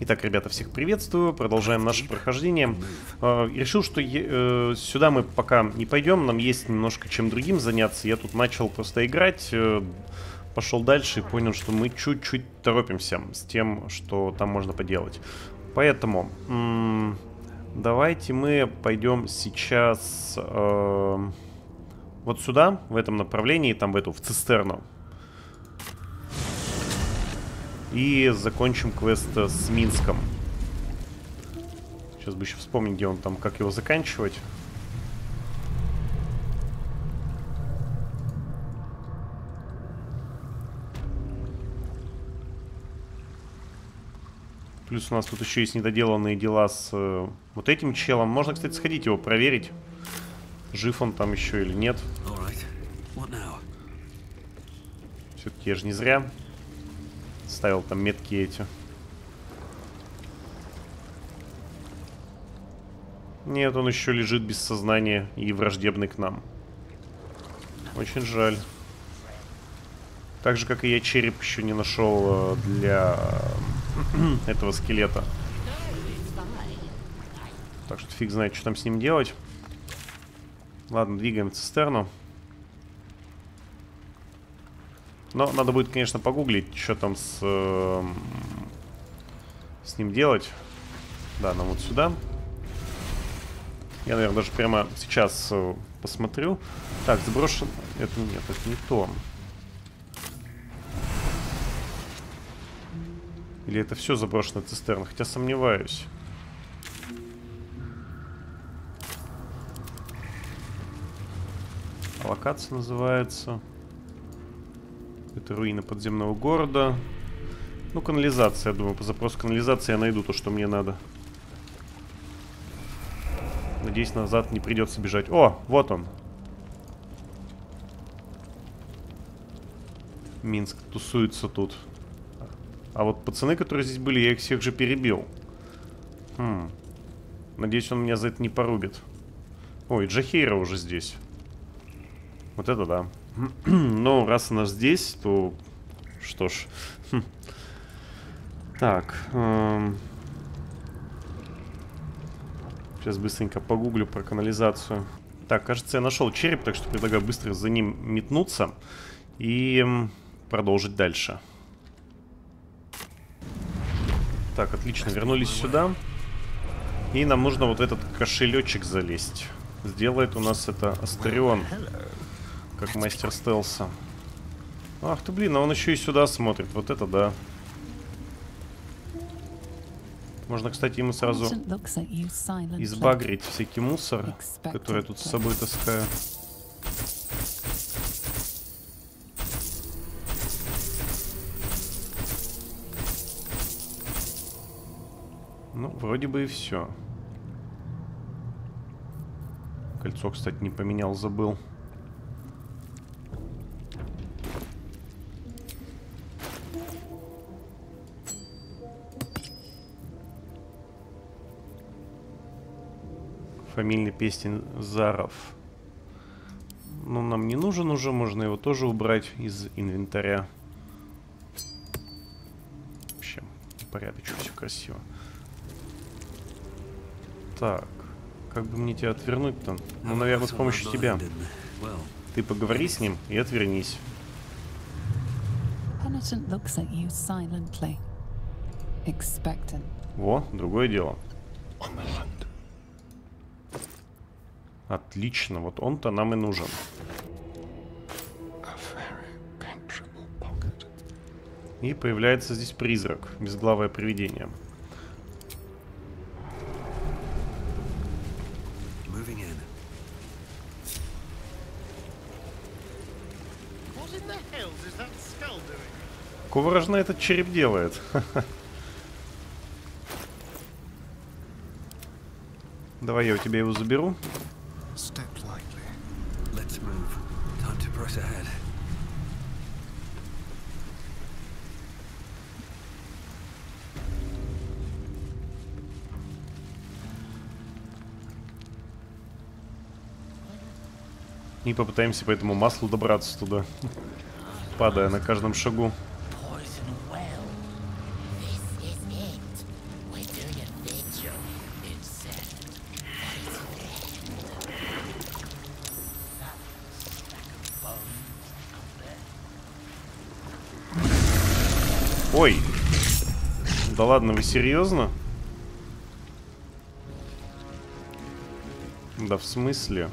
Итак, ребята, всех приветствую. Продолжаем наше прохождение. Э, решил, что э, сюда мы пока не пойдем. Нам есть немножко чем другим заняться. Я тут начал просто играть. Э, пошел дальше и понял, что мы чуть-чуть торопимся с тем, что там можно поделать. Поэтому давайте мы пойдем сейчас э, вот сюда, в этом направлении, там в эту, в цистерну. И закончим квест с Минском. Сейчас бы еще вспомнить, где он там, как его заканчивать. Плюс у нас тут еще есть недоделанные дела с э, вот этим челом. Можно, кстати, сходить его проверить. Жив он там еще или нет. Все-таки я же не зря ставил там метки эти. Нет, он еще лежит без сознания и враждебный к нам. Очень жаль. Так же, как и я череп еще не нашел э, для этого скелета. Так что фиг знает, что там с ним делать. Ладно, двигаем цистерну. Но надо будет, конечно, погуглить, что там с, э, с ним делать. Да, нам вот сюда. Я, наверное, даже прямо сейчас э, посмотрю. Так, сброшен... Это нет, это не то. Или это все заброшено цистерна? Хотя сомневаюсь. Локация называется... Это руины подземного города. Ну, канализация, я думаю. По запросу канализации я найду то, что мне надо. Надеюсь, назад не придется бежать. О, вот он. Минск тусуется тут. А вот пацаны, которые здесь были, я их всех же перебил. Хм. Надеюсь, он меня за это не порубит. Ой, Джахейра уже здесь. Вот это да. Ну, раз она здесь, то... Что ж. Хм. Так. Эм... Сейчас быстренько погуглю про канализацию. Так, кажется, я нашел череп, так что предлагаю быстро за ним метнуться и продолжить дальше. Так, отлично, вернулись сюда. И нам нужно вот этот кошелечек залезть. Сделает у нас это Астерион как мастер стелса. Ах ты, блин, а он еще и сюда смотрит. Вот это да. Можно, кстати, ему сразу избагрить всякий мусор, который я тут с собой таскаю. Ну, вроде бы и все. Кольцо, кстати, не поменял, забыл. Фамильный песен Заров. Но ну, нам не нужен уже, можно его тоже убрать из инвентаря. Вообще, порядочно, все красиво. Так, как бы мне тебя отвернуть-то? Ну, наверное, с помощью тебя. Ты поговори с ним и отвернись. Во, другое дело. Отлично, вот он-то нам и нужен. И появляется здесь призрак, безглавое привидение. Какого рожна этот череп делает? Давай я у тебя его заберу. И попытаемся по этому маслу добраться туда, падая на каждом шагу. Ладно, вы серьезно? Да в смысле?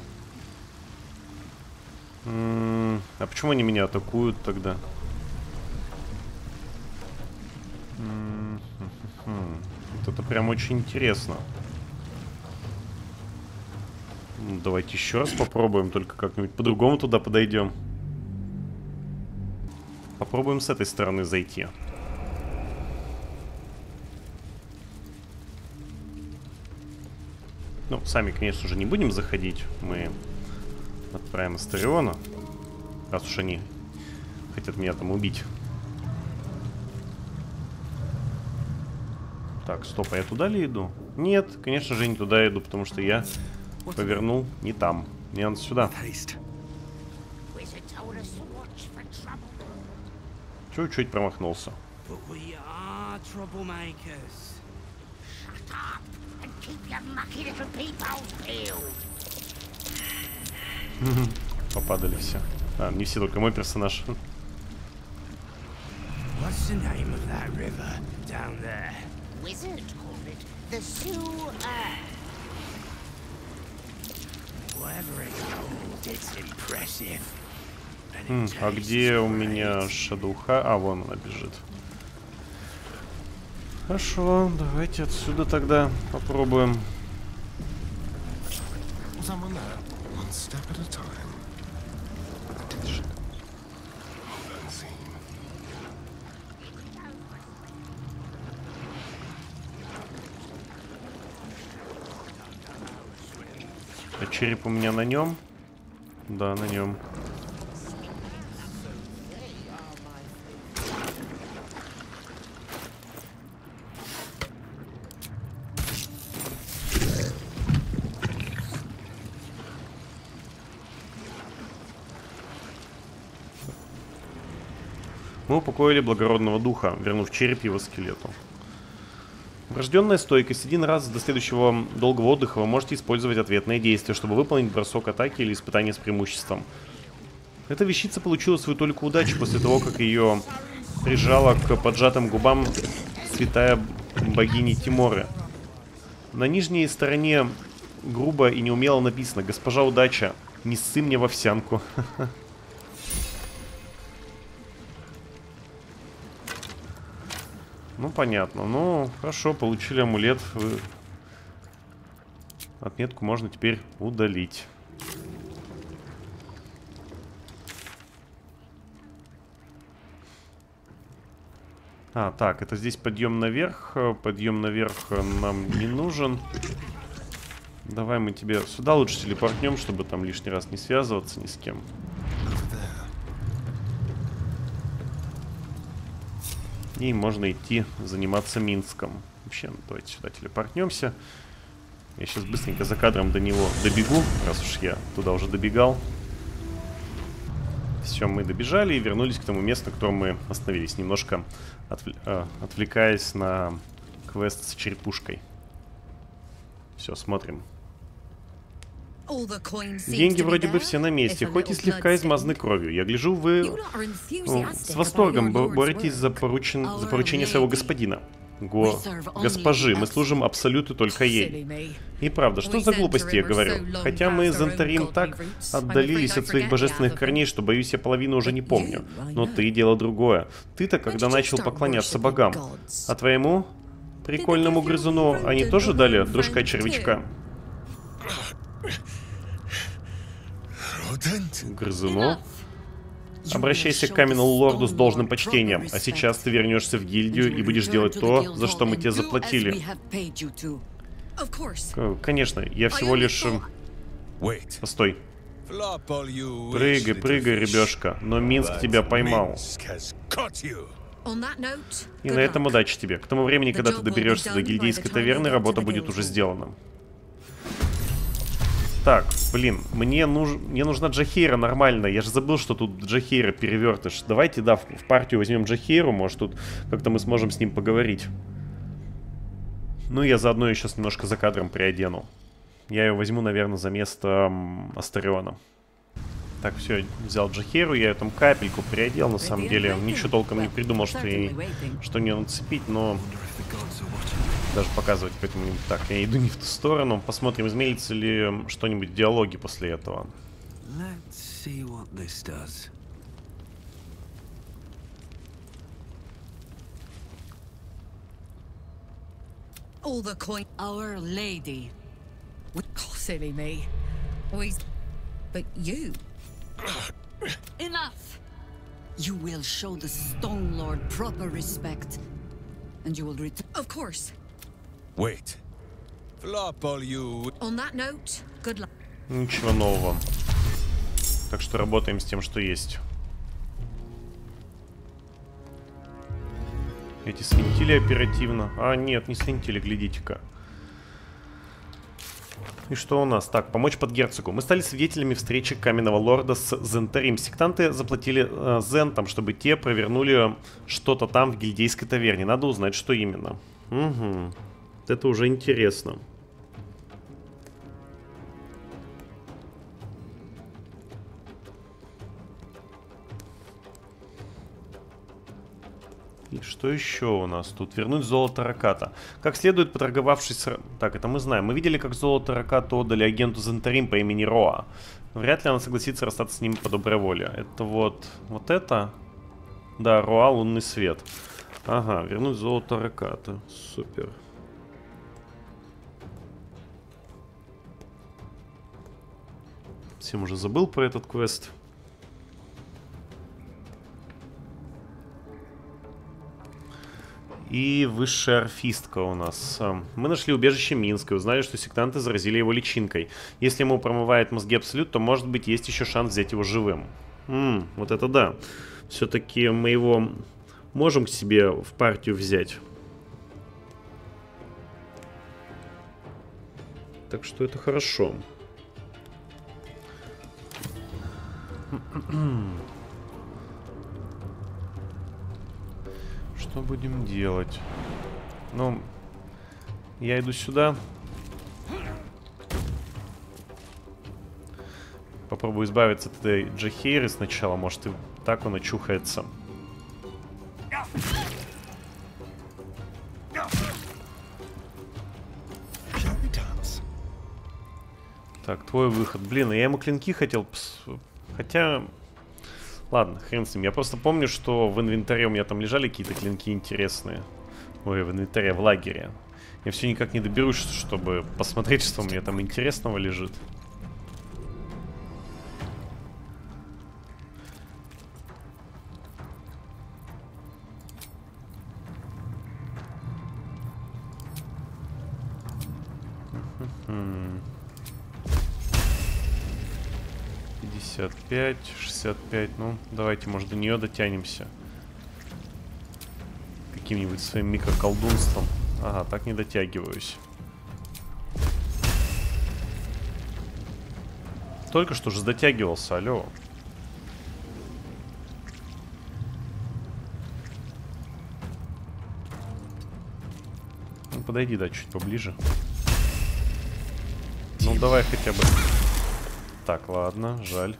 А почему они меня атакуют тогда? Вот это прям очень интересно. Ну, давайте еще раз попробуем, только как-нибудь по-другому туда подойдем. Попробуем с этой стороны зайти. Сами, конечно же, не будем заходить. Мы отправим Астериона. Раз уж они хотят меня там убить. Так, стоп, а я туда ли иду? Нет, конечно же, не туда иду, потому что я повернул не там. Мне надо сюда. Чуть-чуть промахнулся. Попадали все. А, не все, только мой персонаж. What's the name of that river down there? Wizard called it the Sewer. Whatever it's called, it's impressive. Хм, а где у меня шадуха? А, вон она бежит. Хорошо, давайте отсюда тогда попробуем. А череп у меня на нем? Да, на нем. Мы упокоили благородного духа, вернув череп его скелету. Врожденная стойкость. Один раз до следующего долгого отдыха вы можете использовать ответные действия, чтобы выполнить бросок атаки или испытание с преимуществом. Эта вещица получила свою только удачи после того, как ее прижала к поджатым губам святая богини Тиморы. На нижней стороне грубо и неумело написано «Госпожа удача, не ссы мне в овсянку». Ну, понятно. Ну, хорошо, получили амулет. Отметку можно теперь удалить. А, так, это здесь подъем наверх. Подъем наверх нам не нужен. Давай мы тебе сюда лучше телепортнем, чтобы там лишний раз не связываться ни с кем. И можно идти заниматься Минском. Вообще, ну, давайте сюда телепортнемся. Я сейчас быстренько за кадром до него добегу, раз уж я туда уже добегал. Все, мы добежали и вернулись к тому месту, на котором мы остановились. Немножко э, отвлекаясь на квест с черепушкой. Все, смотрим. Деньги вроде бы все на месте, хоть и слегка измазаны кровью. Я гляжу, вы с восторгом боретесь за, поручен... за поручение своего господина. Го... Госпожи, мы служим абсолютно только ей. И правда, что за глупости я говорю? Хотя мы Зонтарим так отдалились от своих божественных корней, что, боюсь, я половину уже не помню. Но ты дело другое. Ты-то когда начал поклоняться богам. А твоему прикольному грызуну они тоже дали дружка-червячка? Грызуну? Обращайся к каменному лорду с должным почтением, а сейчас ты вернешься в гильдию и будешь делать то, за что мы тебе заплатили. Конечно, я всего лишь... Эм, Постой. Прыгай, прыгай, ребешка, но Минск тебя поймал. И на этом удачи тебе. К тому времени, когда ты доберешься до гильдейской таверны, работа будет уже сделана. Так, блин, мне, нуж... мне нужна Джахейра нормально. Я же забыл, что тут Джахейра перевертыш. Давайте, да, в, в партию возьмем Джахейру. Может, тут как-то мы сможем с ним поговорить. Ну, я заодно ее сейчас немножко за кадром приодену. Я ее возьму, наверное, за место Астариона. Так, все, взял Джахеру, я ее там капельку приодел, на самом деле. Ничего толком не придумал, что, ей, что не нацепить, но даже показывать поэтому так. Я иду не в ту сторону. Посмотрим, изменится ли что-нибудь в диалоге после этого. All the coin. Our Lady. Oh, silly me. Always. But you. Enough! You will show the Stone Lord proper respect. And you will return. Of course. Wait. Flop all you. On that note, good luck. Ничего нового. Так что работаем с тем, что есть. Эти свинтили оперативно. А, нет, не свинтили, глядите-ка. И что у нас? Так, помочь под герцогу. Мы стали свидетелями встречи каменного лорда с Зентарим. Сектанты заплатили э, Зентам, чтобы те провернули что-то там в гильдейской таверне. Надо узнать, что именно. Угу. Это уже интересно. И что еще у нас тут? Вернуть золото Раката. Как следует, поторговавшись. Так, это мы знаем. Мы видели, как золото Раката отдали агенту Зентарим по имени Роа. Вряд ли она согласится расстаться с ним по доброй воле. Это вот... Вот это? Да, Роа, лунный свет. Ага, вернуть золото Раката. Супер. Всем уже забыл про этот квест. И высшая орфистка у нас. Мы нашли убежище Минска и узнали, что сектанты заразили его личинкой. Если ему промывает мозги Абсолют, то, может быть, есть еще шанс взять его живым. Ммм, вот это да. Все-таки мы его можем к себе в партию взять. Так что это хорошо. Что будем делать? Ну, я иду сюда. Попробую избавиться от этой Джахейры сначала. Может, и так он очухается. Так, твой выход. Блин, я ему клинки хотел... Хотя... Ладно, хрен с ним. Я просто помню, что в инвентаре у меня там лежали какие-то клинки интересные. Ой, в инвентаре, в лагере. Я все никак не доберусь, чтобы посмотреть, что у меня там интересного лежит. Пятьдесят пять, шестьдесят пять. Ну, давайте, может, до нее дотянемся. Каким-нибудь своим микроколдунством. Ага, так не дотягиваюсь. Только что же дотягивался, алло. Ну, подойди, да, чуть поближе. Ну, давай хотя бы... Так, ладно, жаль.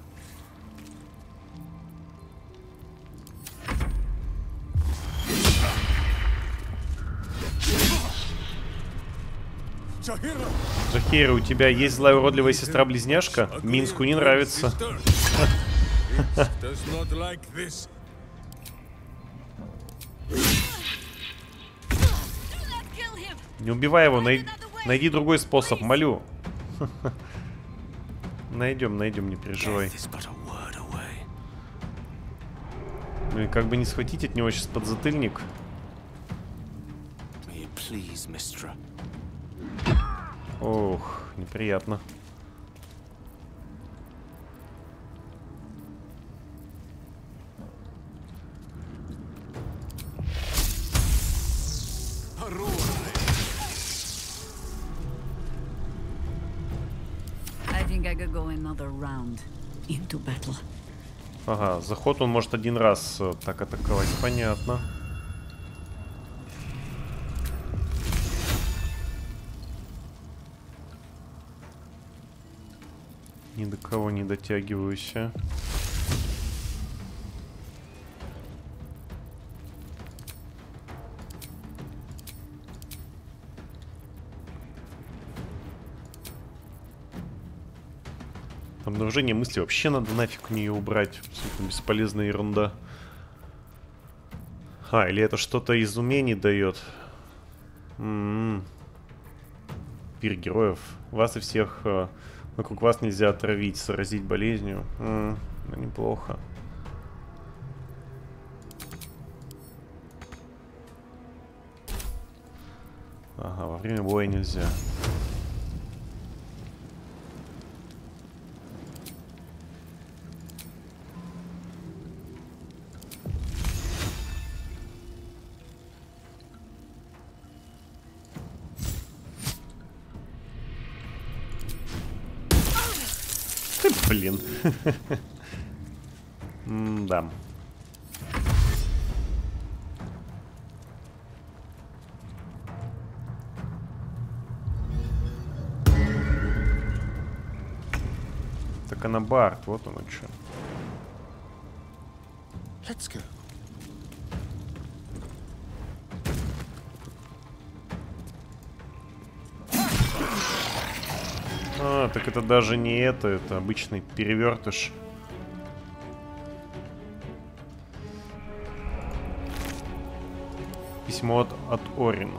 Захира, у тебя есть злая уродливая сестра-близняшка? Минску не нравится. Не убивай его, най... найди другой способ, молю. Найдем, найдем, не переживай. И как бы не схватить от него сейчас подзатыльник. Ох, неприятно. Ага, заход он может один раз э, так атаковать, понятно. Ни до кого не дотягиваюсь. Обнаружение мысли вообще надо нафиг у нее убрать. Абсолютно бесполезная ерунда. А, или это что-то из умений дает. М -м -м. Пир героев. Вас и всех э, вокруг вас нельзя отравить, заразить болезнью. М -м, ну, неплохо. Ага, во время боя нельзя. Да. Так она Барт, вот он что. Let's go. Так это даже не это, это обычный перевертыш. Письмо от, от Орин.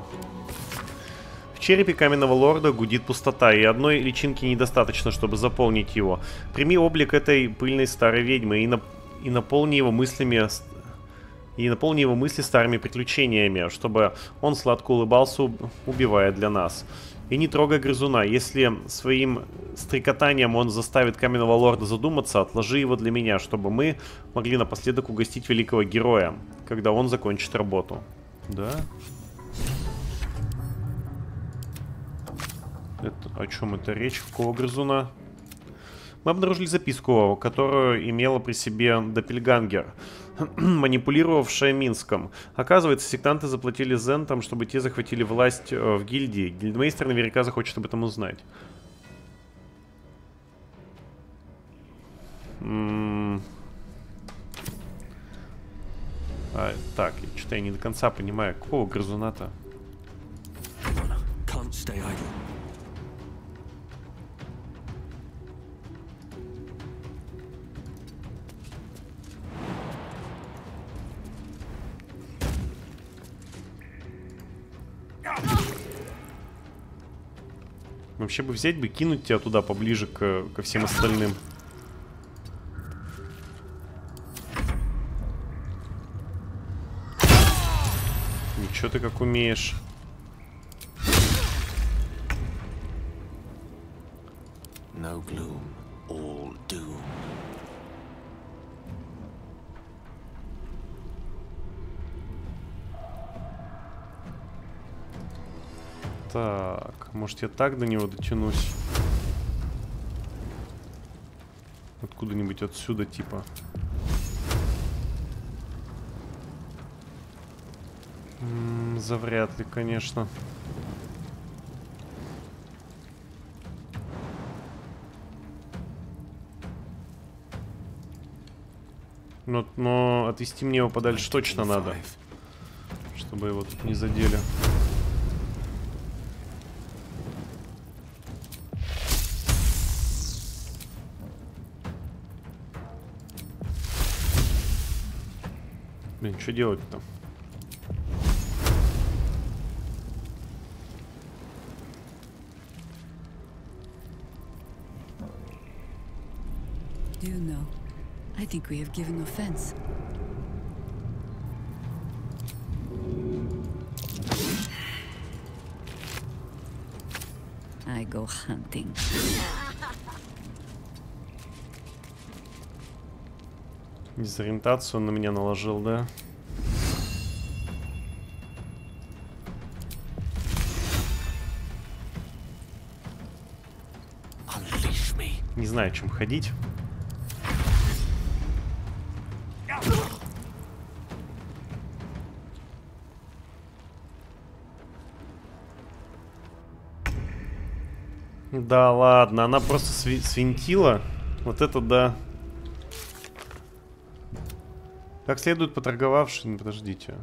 В черепе каменного лорда гудит пустота, и одной личинки недостаточно, чтобы заполнить его. Прими облик этой пыльной старой ведьмы и, нап и наполни его мыслями и наполни его мысли старыми приключениями, чтобы он сладко улыбался, убивая для нас. И не трогай грызуна. Если своим стрекотанием он заставит каменного лорда задуматься, отложи его для меня, чтобы мы могли напоследок угостить великого героя, когда он закончит работу. Да? Это, о чем это речь? Какого грызуна? Мы обнаружили записку, которую имела при себе Доппельгангер. манипулировавшая Минском. Оказывается, сектанты заплатили зентам, чтобы те захватили власть э, в гильдии. Гильдмейстер наверняка захочет об этом узнать. А, так, что-то я не до конца понимаю, какого грызуна-то? Вообще бы взять бы, кинуть тебя туда поближе к, ко всем остальным. Ничего ты как умеешь. No gloom, Так, может я так до него дотянусь? Откуда-нибудь отсюда, типа. М завряд ли, конечно. Но, но отвести мне его подальше точно надо. Чтобы его тут не задели. Блин, что делать-то? Do you know? I think we have given offense. I go hunting. Дезориентацию он на меня наложил, да? Не знаю, чем ходить. Да ладно, она просто сви свинтила. Вот это да. Как следует поторговавшись... ну, Подождите.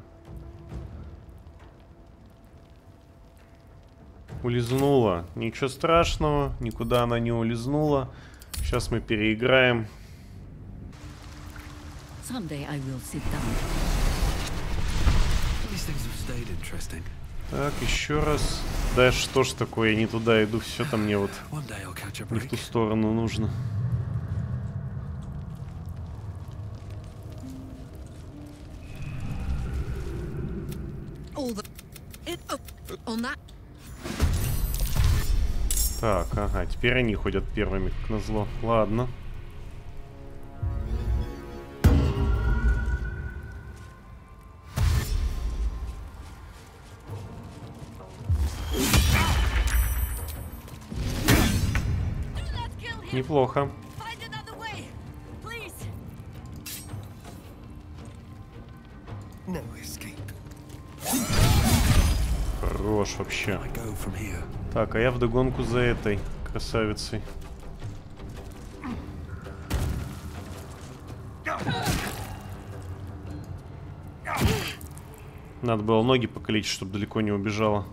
Улизнула. Ничего страшного. Никуда она не улизнула. Сейчас мы переиграем. Так, еще раз. Да что ж такое, я не туда иду. Все-то мне вот не в ту сторону нужно. Ага, теперь они ходят первыми, как назло. Ладно. Неплохо. Хорош вообще. Так, а я вдогонку за этой красавицей. Надо было ноги покалечить, чтобы далеко не убежала.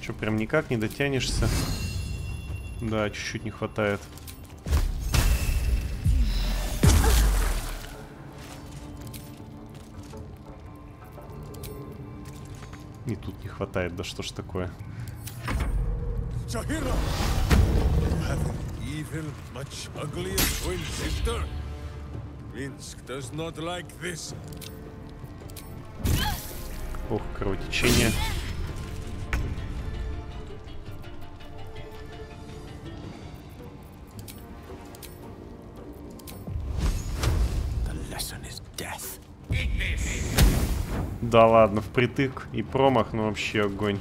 Че, прям никак не дотянешься? Да, чуть-чуть не хватает. И тут не хватает, да что ж такое. Evil, much uglier twin sister. Minsk does not like this. Ох, кровотечение. Да ладно, впритык и промах, ну вообще огонь.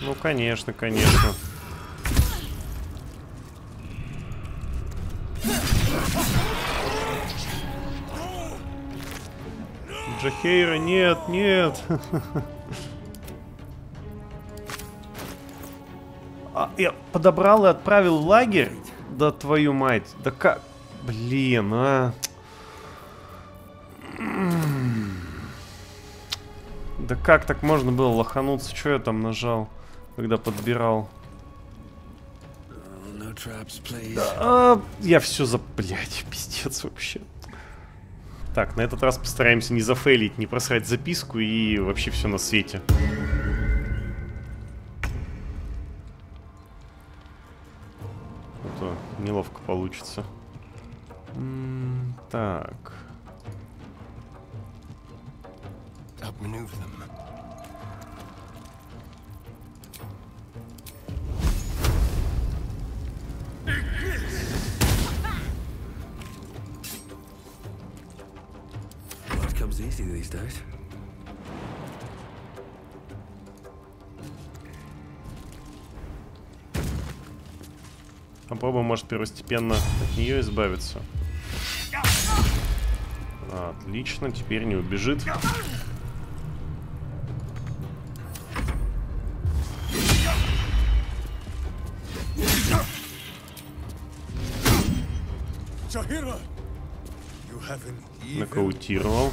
Ну, конечно, конечно. Джахейра, нет, нет. я подобрал и отправил в лагерь? Да твою мать. Да как? Блин, а. Да как так можно было лохануться? Что я там нажал, когда подбирал? Please. А, я все за... Блять, пиздец вообще. Так, на этот раз постараемся не зафейлить, не просрать записку и вообще все на свете. Неловко получится. М, так. Outmaneuver them. What comes easy these days? Попробуем, может, первостепенно от нее избавиться. Отлично, теперь не убежит. Нокаутировал.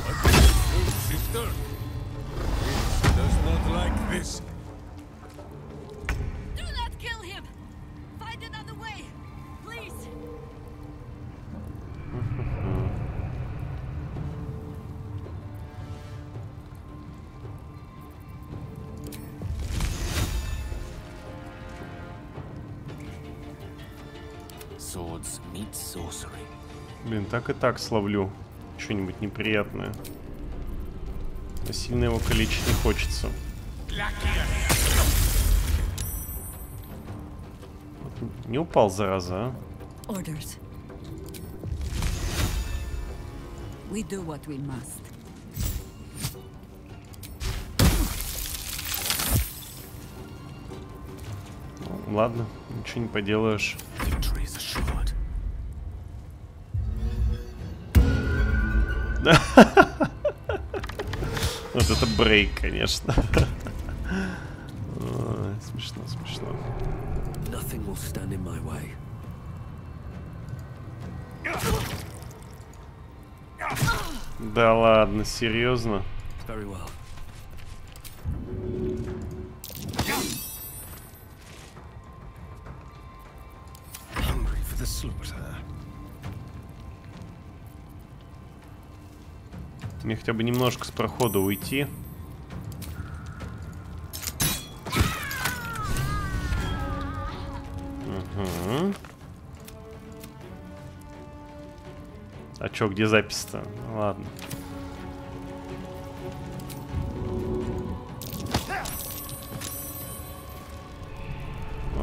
Так и так словлю что-нибудь неприятное. А сильно его калечить не хочется. Не упал, зараза, а? Orders. We do what we must. Ну, ладно, ничего не поделаешь. Вот это брейк, конечно. Смешно, смешно. Nothing will stand in my way. Да ладно, серьезно? Very well. Хотя бы немножко с прохода уйти. Мгм. А чё, где запись-то? Ну, Ладно.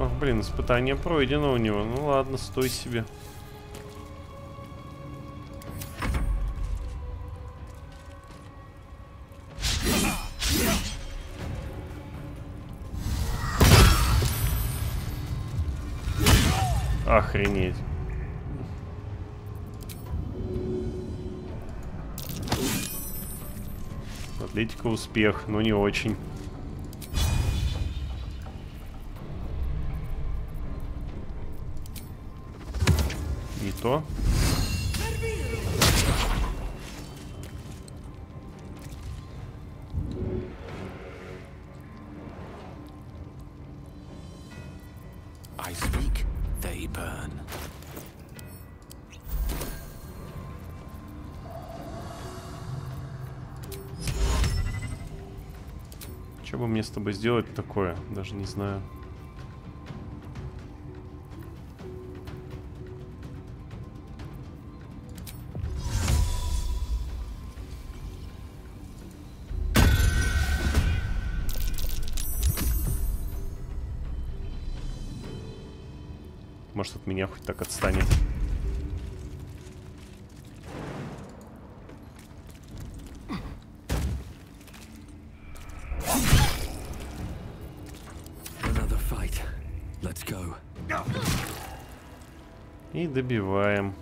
Ох, блин, испытание пройдено у него. Ну ладно, стой себе. Охренеть. Атлетика успех, но не очень. Не то. Тобой сделать такое? Даже не знаю. Может от меня хоть так отстанет. Добиваем.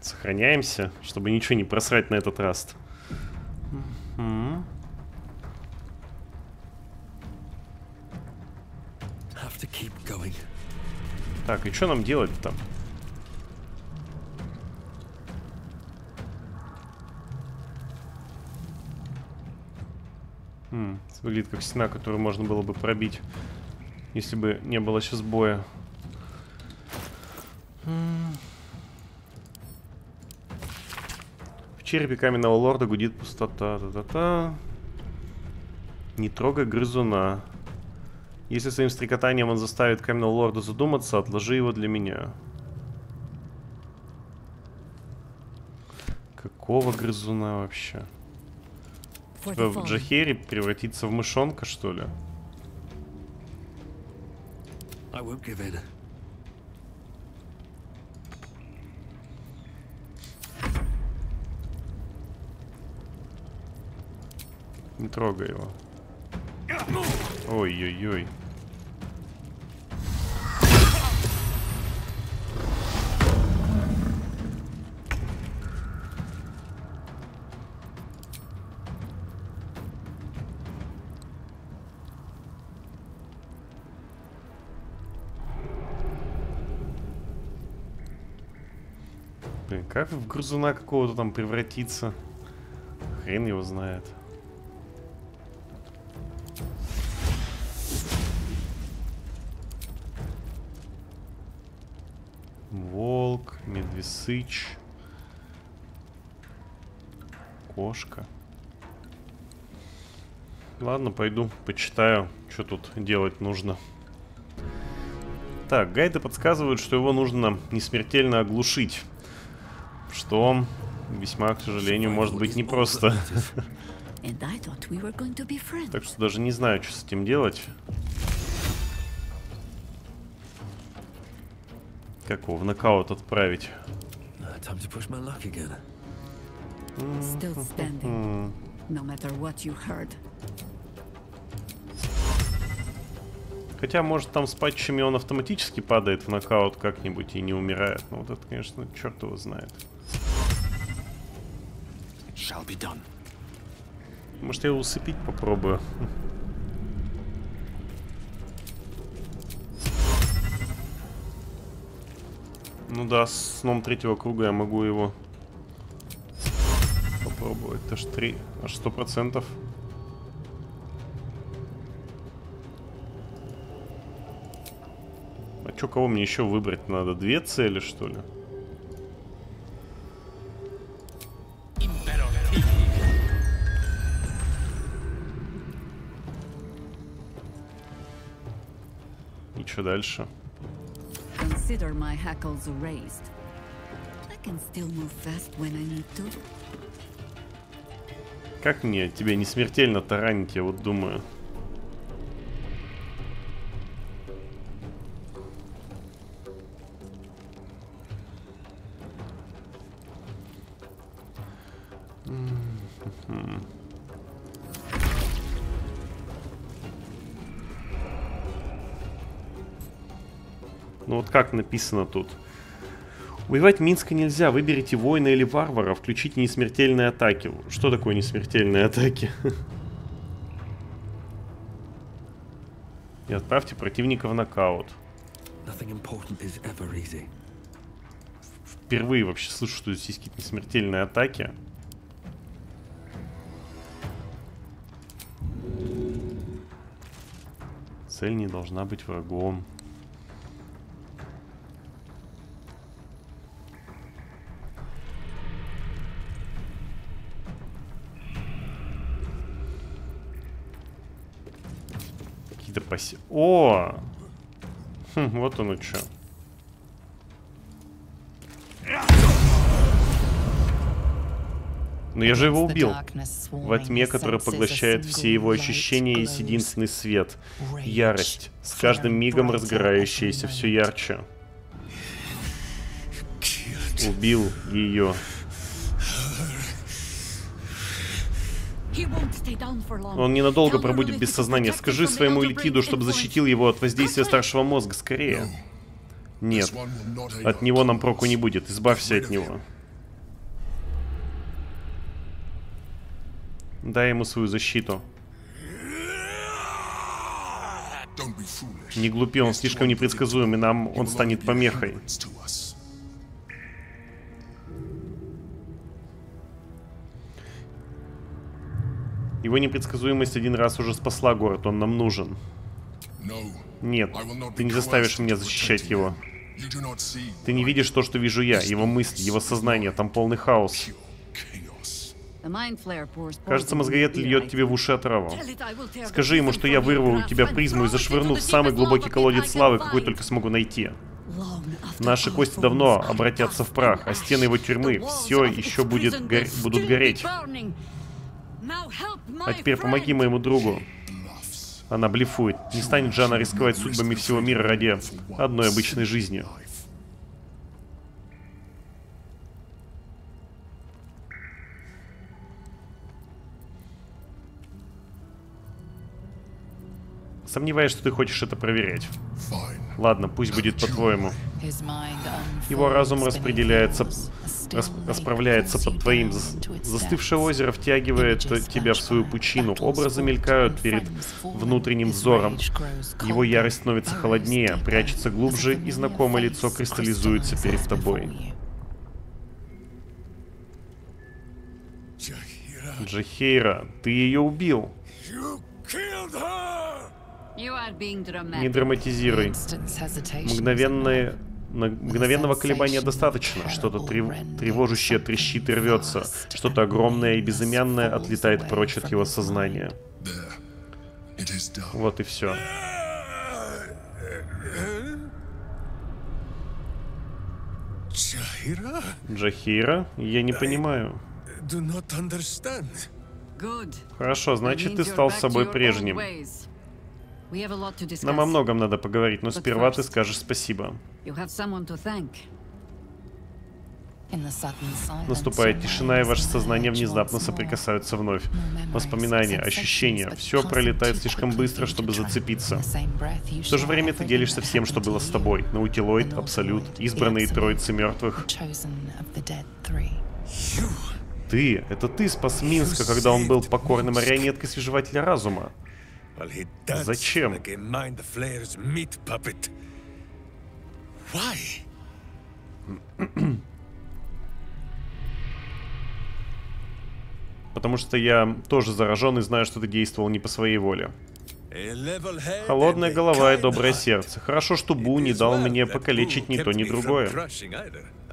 Сохраняемся, чтобы ничего не просрать на этот раст. Так, и что нам делать там? Стена, которую можно было бы пробить, если бы не было сейчас боя. В черепе каменного лорда гудит пустота. Та-та-та. Не трогай грызуна. Если своим стрекотанием он заставит каменного лорда задуматься, отложи его для меня. Какого грызуна вообще? Типа в. Джахере превратиться в мышонка, что ли? I won't give in. Не трогай его. Ой-ой-ой. Как в грызуна какого-то там превратиться? Хрен его знает. Волк, медвесыч. Кошка. Ладно, пойду почитаю, что тут делать нужно. Так, гайды подсказывают, что его нужно не смертельно оглушить. Что весьма, к сожалению, может быть непросто. Так что даже не знаю, что с этим делать. Как его в нокаут отправить? Uh, heard. Хотя, может, там с патчами он автоматически падает в нокаут как-нибудь и не умирает. Ну, вот это, конечно, черт его знает. Shall be done. Может, я его усыпить попробую? Ну да, с сном третьего круга я могу его попробовать. Это ж три, аж сто процентов. А чё, кого мне еще выбрать надо? Две цели, что ли? Что дальше? Consider my hackles raised. I can still move fast when I need to. Как мне тебя не смертельно таранить, я вот думаю. Вот как написано тут. Убивать Минска нельзя. Выберите воина или варвара. Включите несмертельные атаки. Что такое несмертельные атаки? И отправьте противника в нокаут. Впервые вообще слышу, что здесь есть какие-то несмертельные атаки. Цель не должна быть врагом. О! Хм, вот оно что. Но я же его убил. Во тьме, которая поглощает все его ощущения, есть единственный свет. Ярость, с каждым мигом разгорающаяся все ярче. Убил ее. He won't stay down for long. Он ненадолго пробудет без сознания. Скажи своему Brain чтобы защитил его от воздействия старшего мозга. Скорее. Нет. От него нам проку не будет. Избавься от него. Дай ему свою защиту. Не глупи, он слишком непредсказуем, и нам он станет помехой. Его непредсказуемость один раз уже спасла город, он нам нужен. Нет, ты не заставишь меня защищать его. Ты не видишь то, что вижу я, его мысли, его сознание, там полный хаос. Кажется, мозгоед льет тебе в уши отраву. Скажи ему, что я вырву у тебя призму и зашвырну в самый глубокий колодец славы, какой только смогу найти. Наши кости давно обратятся в прах, а стены его тюрьмы все еще будет will будут гореть. А теперь помоги моему другу. Она блефует. Не станет же она рисковать судьбами всего мира ради одной обычной жизни. Сомневаюсь, что ты хочешь это проверять. Ладно, пусть будет по-твоему. Его разум распределяется, Рас- расправляется под твоим. Зас- Застывшее озеро втягивает тебя в свою пучину. Образы мелькают перед внутренним взором. Его ярость становится холоднее, прячется глубже, и знакомое лицо кристаллизуется перед тобой. Джахейра, ты ее убил. Не драматизируй. Мгновенное, на- мгновенного колебания достаточно. Что-то трев- тревожащее трещит и рвется. Что-то огромное и безымянное отлетает прочь от его сознания. Вот и все. Джахира? Я не понимаю. Хорошо, значит, ты стал собой прежним. Нам о многом надо поговорить, но сперва ты скажешь спасибо. You have someone to thank. Наступает тишина, и ваше сознание внезапно соприкасаются вновь. Воспоминания, ощущения, все пролетает слишком быстро, чтобы зацепиться. В то же время ты делишься всем, что было с тобой. Наутилоид, Абсолют, избранные троицы мертвых. Ты, это ты спас Минска, когда он был покорной марионеткой свежевателя разума. Зачем? Потому что я тоже заражен и знаю, что ты действовал не по своей воле. Холодная голова и доброе сердце. Хорошо, что Бу не дал мне покалечить ни то, ни другое.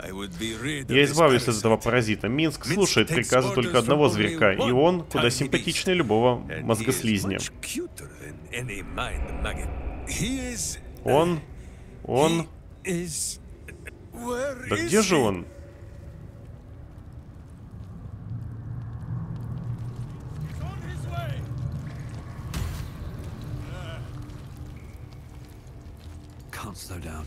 Я избавлюсь от этого паразита. Минск слушает приказы только одного зверька, и он куда симпатичнее любого мозгослизня. Он... Он... Да где же он? Can't slow down.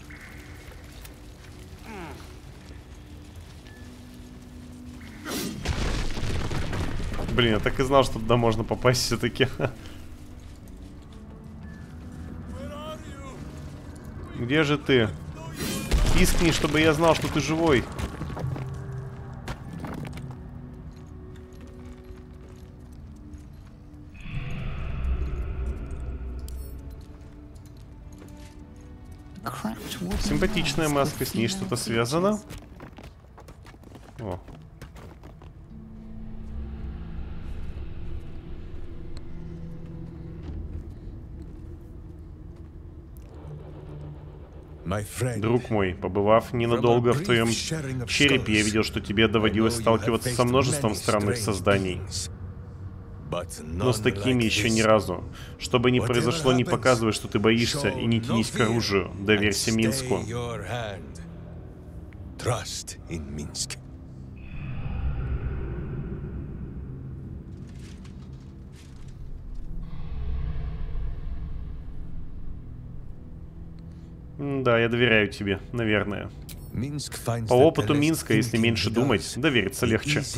Блин, я так и знал, что туда можно попасть все-таки. Где же ты? Пискни, чтобы я знал, что ты живой. Симпатичная маска, с ней что-то связано? О. Друг мой, побывав ненадолго в твоем черепе, я видел, что тебе доводилось сталкиваться со множеством странных созданий. Но с такими еще ни разу. Что бы ни произошло, не показывай, что ты боишься, и не тянись к оружию. Доверься Минску. Trust in Minsk. Да, я доверяю тебе, наверное. По опыту Минска, если меньше думать, довериться легче.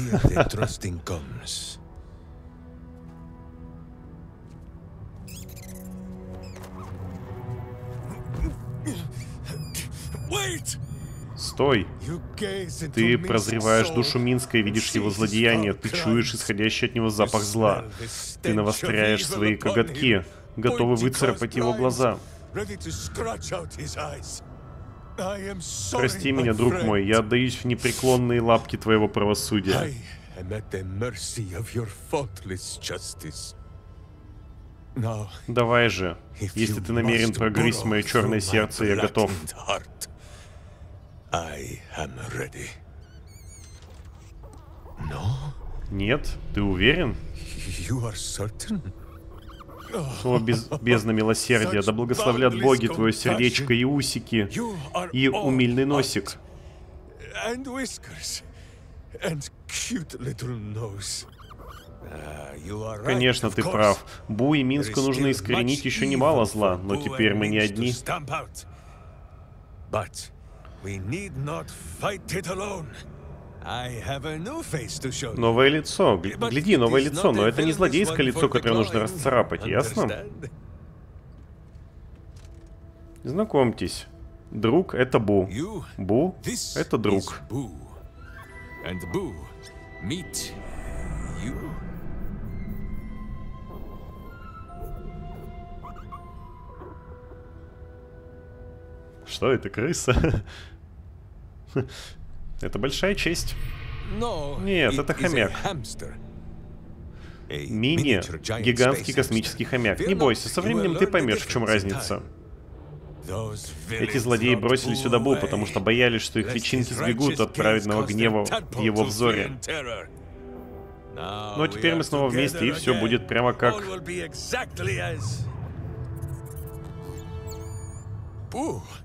Стой! Ты прозреваешь душу Минска и видишь его foul Ты чуешь исходящий от него запах зла. Ты навостряешь свои коготки, готовы выцарапать его глаза. Прости меня, друг мой, я отдаюсь в непреклонные лапки твоего правосудия. Давай же. Если ты намерен прогрызть мое черное сердце, я готов. Нет? Ты уверен? О, без, бездна милосердия, да благословлят боги твое сердечко и усики, и умильный носик. and whiskers and cute little nose. Ah, Конечно, ты прав. Бу и Минску нужно искоренить еще немало зла, но теперь мы не одни. Новое лицо. Гляди, новое лицо, но это не злодейское лицо, которое нужно расцарапать, ясно? Знакомьтесь. Друг — это Бу. Бу — это друг. Что это, крыса? Это большая честь. Нет, это хомяк. Мини гигантский космический хомяк. Не бойся, со временем ты поймешь, в чем разница. Эти злодеи бросили сюда Бу, потому что боялись, что их личинки сбегут от праведного гнева в его взоре. Но we теперь are мы снова вместе, и все будет прямо как...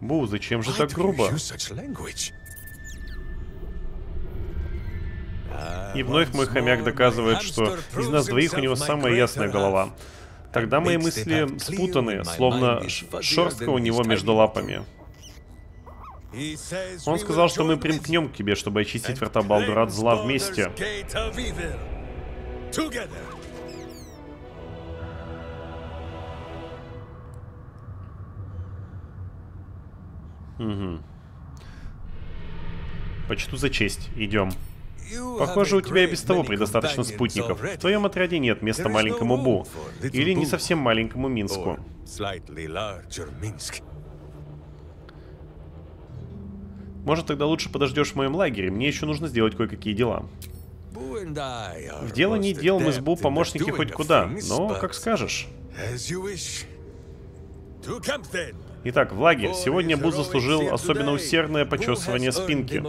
Бу, зачем же так грубо? И вновь мой хомяк доказывает, что из нас двоих у него самая ясная голова. Тогда мои мысли спутаны, словно шерстка у него между лапами. Он сказал, что мы примкнем к тебе, чтобы очистить врата Балдура от зла вместе. Угу. Почту за честь. Идем. Похоже, у тебя и без того предостаточно спутников. В твоем отряде нет места маленькому Бу. Или не совсем маленькому Минску. Может, тогда лучше подождешь в моем лагере? Мне еще нужно сделать кое-какие дела. В дело не дел мы с Бу помощники хоть куда, но как скажешь. Итак, в лагерь. Сегодня Бу заслужил особенно усердное почесывание спинки.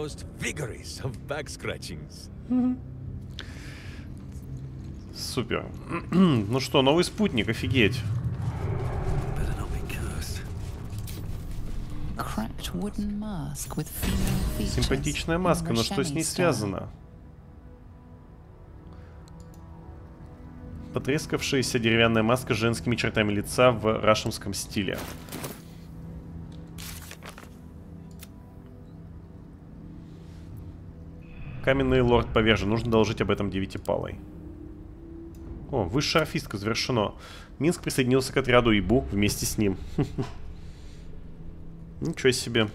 Супер. ну что, новый спутник, офигеть. Симпатичная маска, но что с ней связано? Потрескавшаяся деревянная маска с женскими чертами лица в рашемском стиле. Каменный лорд повержен. Нужно доложить об этом девятипалой. О, высшая орфистка завершено. Минск присоединился к отряду Ибу вместе с ним. Ничего себе.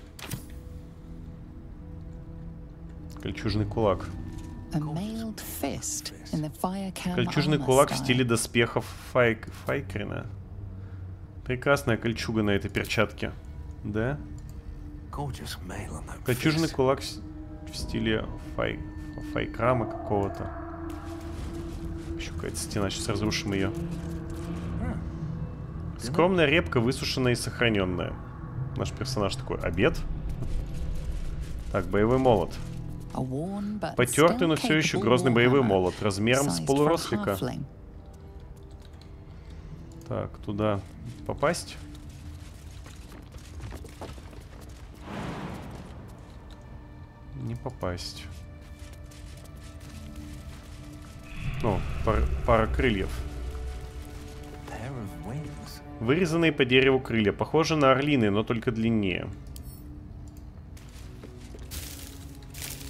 Кольчужный кулак. Кольчужный кулак в стиле доспехов Файк... Файкрина. Прекрасная кольчуга на этой перчатке. Да? Кольчужный кулак в стиле фай, файкрама какого-то. Еще какая-то стена, сейчас разрушим ее. Скромная репка, высушенная и сохраненная. Наш персонаж такой, обед. Так, боевой молот. Потертый, но все еще грозный боевой молот, размером с полурослика. Так, туда попасть. Не попасть. О, пар пара крыльев. Вырезанные по дереву крылья. Похожи на орлины, но только длиннее.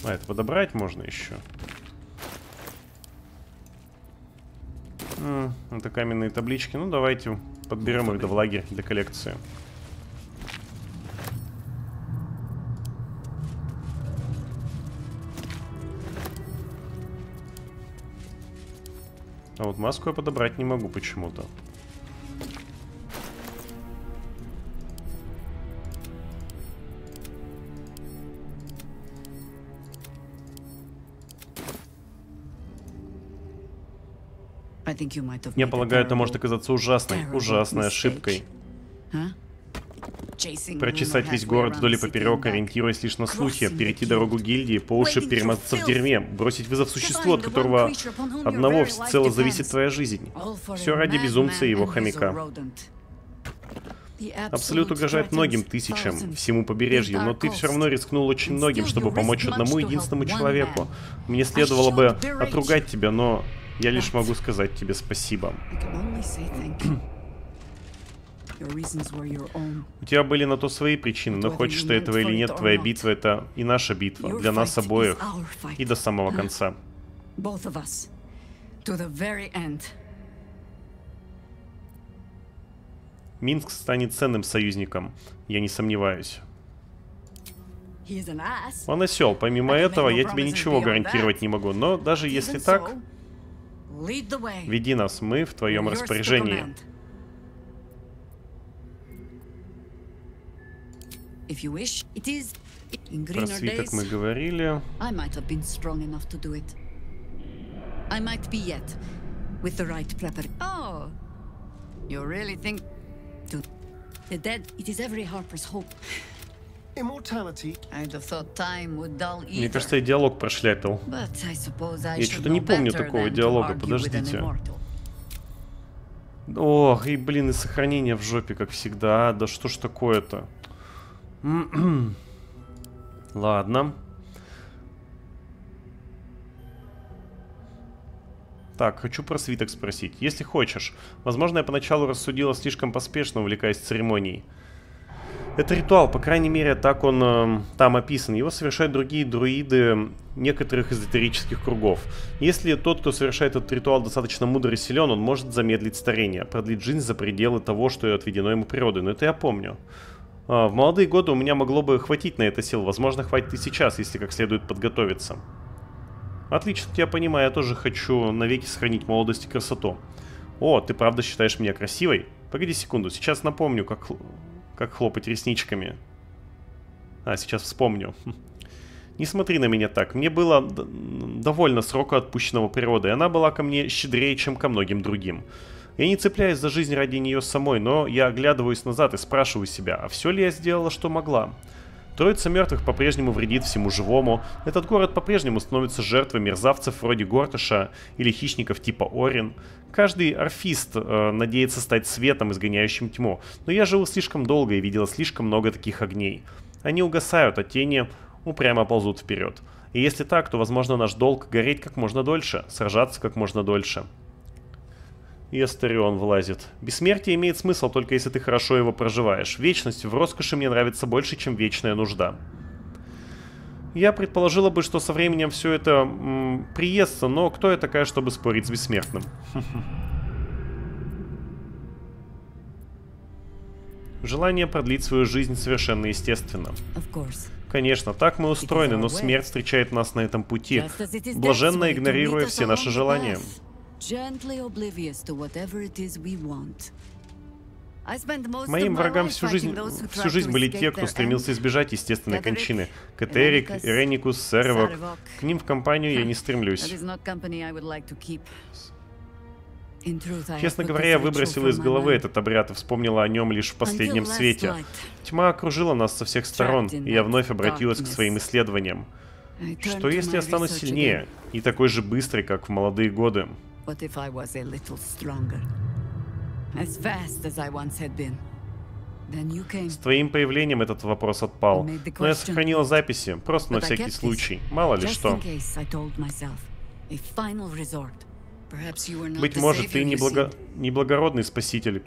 А, это подобрать можно еще. М -м, это каменные таблички. Ну, давайте подберем их до в лагерь для коллекции. А вот маску я подобрать не могу почему-то. Я полагаю, это может оказаться ужасной, ужасной ошибкой. Прочесать весь город вдоль и поперек, ориентируясь лишь на слухи, перейти дорогу гильдии, по уши перемотаться в дерьме, бросить вызов существу, от которого одного всецело зависит твоя жизнь. Все ради безумца и его хомяка. Абсолют угрожает многим тысячам, всему побережью, но ты все равно рискнул очень многим, чтобы помочь одному единственному человеку. Мне следовало бы отругать тебя, но я лишь могу сказать тебе спасибо. У тебя были на то свои причины, но хочешь ты этого или нет, твоя битва это и наша битва, для нас обоих, и до самого конца. Минск станет ценным союзником, я не сомневаюсь. Он осел. Помимо этого, я тебе ничего гарантировать не могу. Но даже если так, веди нас, мы в твоем распоряжении. Про свиток мы говорили. I might be yet, with the right preparation. Oh, you really think to the dead? It is every Harper's hope. Immortality. I'd have thought time would dull either. Мне кажется, я диалог прошляпил. Я что-то не помню такого диалога, подождите. Ох, и блин, и сохранение в жопе, как всегда. Да что ж такое-то? Ладно. Так, хочу про свиток спросить. Если хочешь. Возможно, я поначалу рассудила слишком поспешно, увлекаясь церемонией. Это ритуал, по крайней мере, так он э, там описан. Его совершают другие друиды некоторых эзотерических кругов. Если тот, кто совершает этот ритуал, достаточно мудр и силен, он может замедлить старение, продлить жизнь за пределы того, что отведено ему природой. Но это я помню. Э, в молодые годы у меня могло бы хватить на это сил. Возможно, хватит и сейчас, если как следует подготовиться. Отлично, тебя понимаю, я тоже хочу навеки сохранить молодость и красоту. О, ты правда считаешь меня красивой? Погоди секунду, сейчас напомню, как, как хлопать ресничками. А, сейчас вспомню. Не смотри на меня так. Мне было довольно срока отпущенного природой. Она была ко мне щедрее, чем ко многим другим. Я не цепляюсь за жизнь ради нее самой, но я оглядываюсь назад и спрашиваю себя, а все ли я сделала, что могла? Троица мертвых по-прежнему вредит всему живому. Этот город по-прежнему становится жертвой мерзавцев вроде Гортыша или хищников типа Орин. Каждый орфист э, надеется стать светом, изгоняющим тьму. Но я живу слишком долго и видела слишком много таких огней. Они угасают, а тени упрямо ползут вперед. И если так, то, возможно, наш долг гореть как можно дольше, сражаться как можно дольше и Астерион влазит. Бессмертие имеет смысл только если ты хорошо его проживаешь. Вечность в роскоши мне нравится больше, чем вечная нужда. Я предположила бы, что со временем все это м, приестся, но кто я такая, чтобы спорить с бессмертным? Желание продлить свою жизнь совершенно естественно. Конечно, так мы устроены, но смерть встречает нас на этом пути, блаженно игнорируя все наши желания Моим врагам всю жизнь, всю жизнь были те, кто стремился избежать естественной кончины. Катерик, Эреникус, Сервок. К ним в компанию я не стремлюсь. Честно говоря, я выбросила из головы этот обряд и вспомнила о нем лишь в последнем свете. Тьма окружила нас со всех сторон, и я вновь обратилась к своим исследованиям. Что если я стану сильнее и такой же быстрый, как в молодые годы? What if I was a little stronger? As fast as I once had been. С твоим появлением этот вопрос отпал. Но я сохранила записи, просто на всякий случай. Мало ли что. Быть может, ты неблаго... неблагородный спаситель,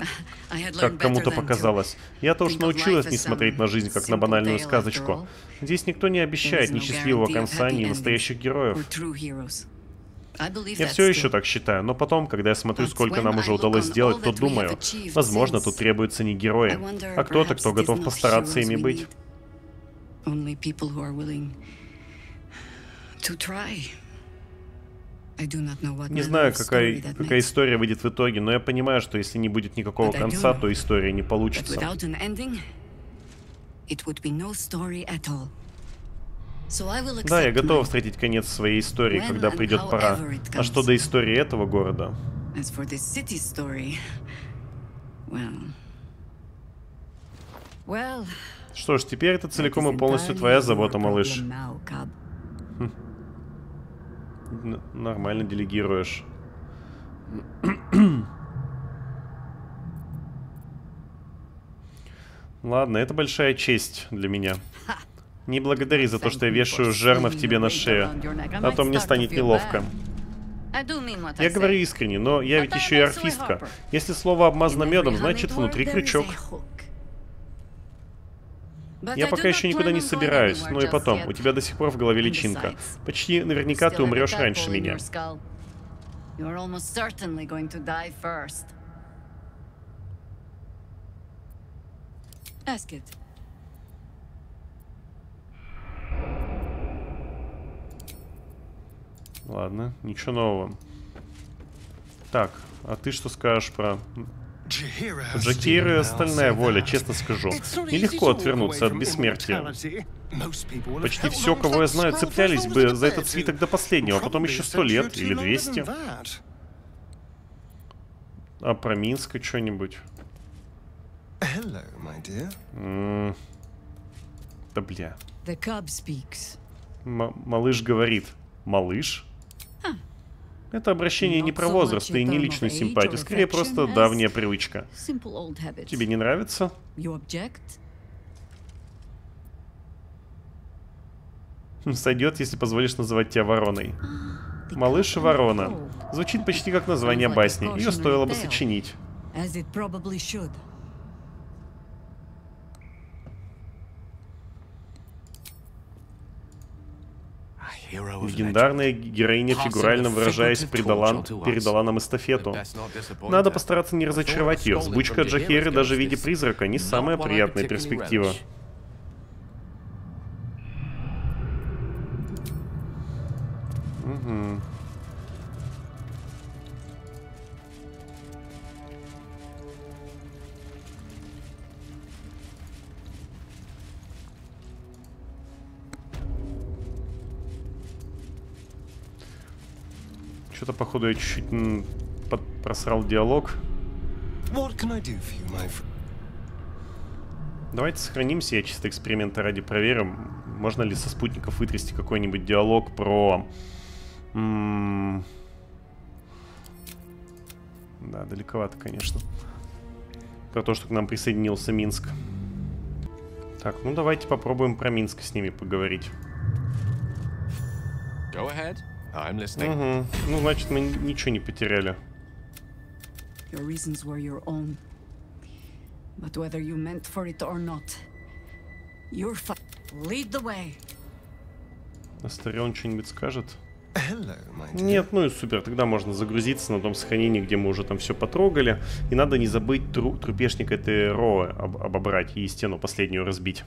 как кому-то показалось. Я-то уж научилась не смотреть на жизнь, как на банальную сказочку. Здесь никто не обещает ни счастливого конца, ни настоящих героев. Я все еще так считаю, но потом, когда я смотрю, сколько нам уже удалось сделать, то думаю, возможно, тут требуются не герои, а кто-то, кто готов постараться ими быть. Не знаю, какая, какая история выйдет в итоге, но я понимаю, что если не будет никакого конца, то история не получится. Да, я готова встретить конец своей истории, когда придет пора. А что до истории этого города? Что ж, теперь это целиком и полностью твоя забота, малыш. Хм. Нормально делегируешь. Ладно, это большая честь для меня. Не благодари за то, что я вешаю жернов тебе на шею, а то мне станет неловко. Я говорю искренне, но я ведь еще и арфистка. Если слово обмазано медом, значит внутри крючок. Я пока еще никуда не собираюсь, но и потом, у тебя до сих пор в голове личинка. Почти наверняка ты умрешь раньше меня. Ask it. Ладно, ничего нового. Так, а ты что скажешь про... Джакира и остальная воля, честно скажу. Нелегко отвернуться от бессмертия. Почти все, кого я знаю, цеплялись бы за этот свиток до последнего, а потом еще сто лет или двести. А про Минска что-нибудь? Да бля. М малыш говорит. Малыш? Это обращение не про возраст и не личную симпатию, скорее просто давняя привычка. Тебе не нравится? Сойдет, если позволишь называть тебя вороной. Малыш и ворона. Звучит почти как название басни. Ее стоило бы сочинить. As it probably should. Легендарная героиня, фигурально выражаясь, предала, передала нам эстафету. Надо постараться не разочаровать ее. Взбучка Джахери даже в виде призрака не самая приятная перспектива. Угу. Что-то, походу, я чуть-чуть просрал диалог. Давайте сохранимся, я чисто эксперимента ради проверим, можно ли со спутников вытрясти какой-нибудь диалог про... М да, далековато, конечно. Про то, что к нам присоединился Минск. Так, ну давайте попробуем про Минск с ними поговорить. Go ahead. I'm listening. Угу. Ну, значит, мы ничего не потеряли. Your reasons were your own. But whether you meant for it or not, you're fi Lead the way. Астарион что-нибудь скажет? Нет, ну и супер, тогда можно загрузиться на том сохранении, где мы уже там все потрогали. И надо не забыть тру трупешник этой Роы об обобрать и стену последнюю разбить.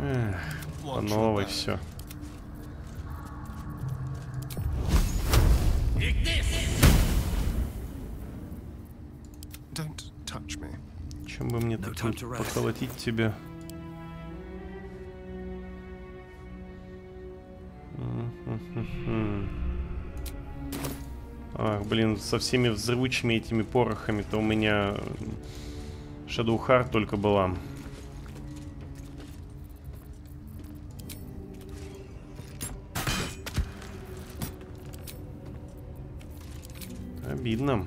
Эх, по новой все. Чем бы мне тут поколотить тебя? Ах, блин, со всеми взрывучими этими порохами-то у меня Shadow Heart только была. Обидно.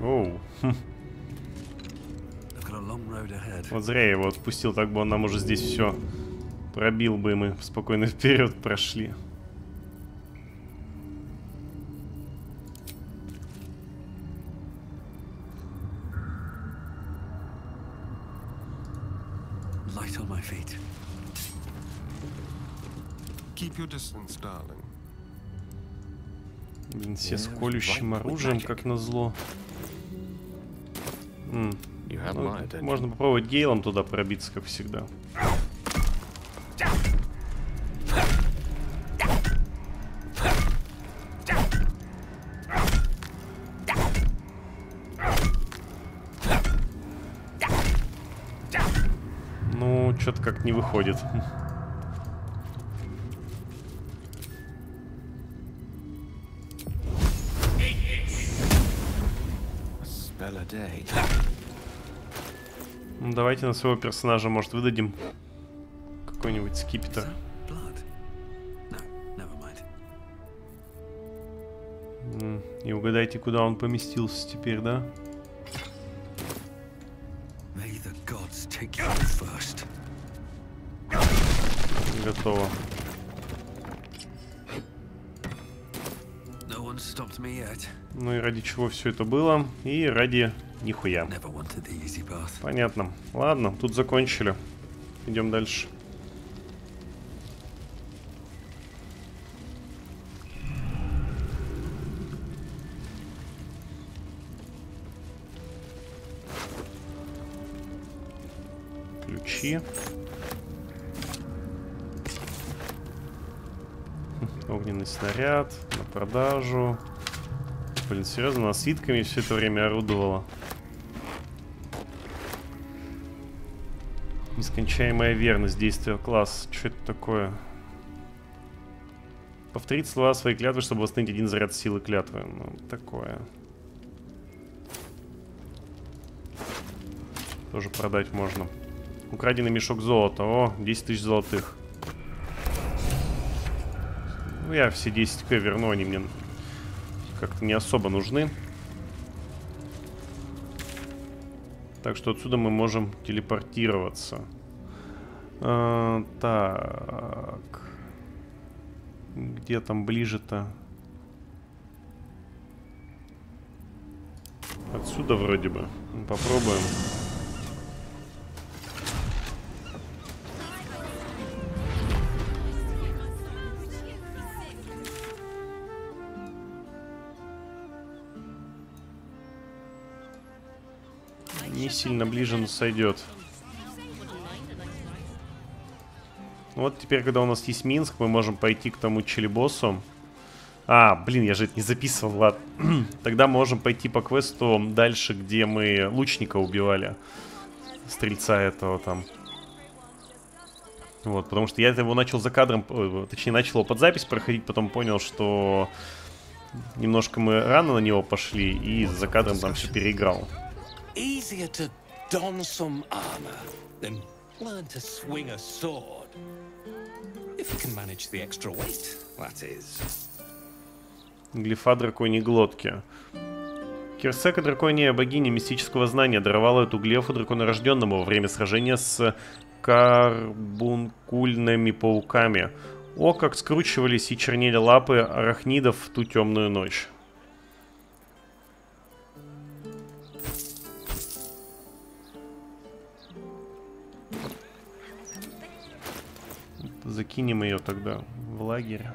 Оу. Вот зря я его отпустил, так бы он нам уже здесь все пробил бы, и мы спокойно вперед прошли. Блин, все с колющим оружием, как назло. М. Ну, можно попробовать гейлом туда пробиться, как всегда. Не выходит. Ну, давайте на своего персонажа, может, выдадим какой-нибудь скипетр. И угадайте, куда он поместился теперь, да? Готово. Чего все это было? И ради нихуя. Понятно. Ладно, тут закончили. Идем дальше. Ключи. Огненный снаряд на продажу. Блин, серьезно, она свитками все это время орудовала. Нескончаемая верность действия класс. Что это такое? Повторить слова своей клятвы, чтобы восстановить один заряд силы клятвы. Ну, такое. Тоже продать можно. Украденный мешок золота. О, 10 тысяч золотых. Ну, я все 10к верну, они мне как-то не особо нужны. Так что отсюда мы можем телепортироваться. А, так. Где там ближе-то? Отсюда вроде бы. Попробуем. Сильно ближе, но сойдет. Вот теперь, когда у нас есть Минск, мы можем пойти к тому челебоссу. А, блин, я же это не записывал, ладно. Тогда можем пойти по квесту дальше, где мы лучника убивали. Стрельца этого там. Вот, потому что я его начал за кадром, точнее, начал его под запись проходить, потом понял, что немножко мы рано на него пошли, и за кадром там все переиграл. Easier to don some armor than learn to swing a sword. If you can manage the extra weight, that is. Глифа драконьей глотки. Кирсека, драконья богиня мистического знания, даровала эту глефу драконорожденному во время сражения с карбункульными пауками. О, как скручивались и чернели лапы арахнидов в ту темную ночь. Закинем ее тогда в лагерь.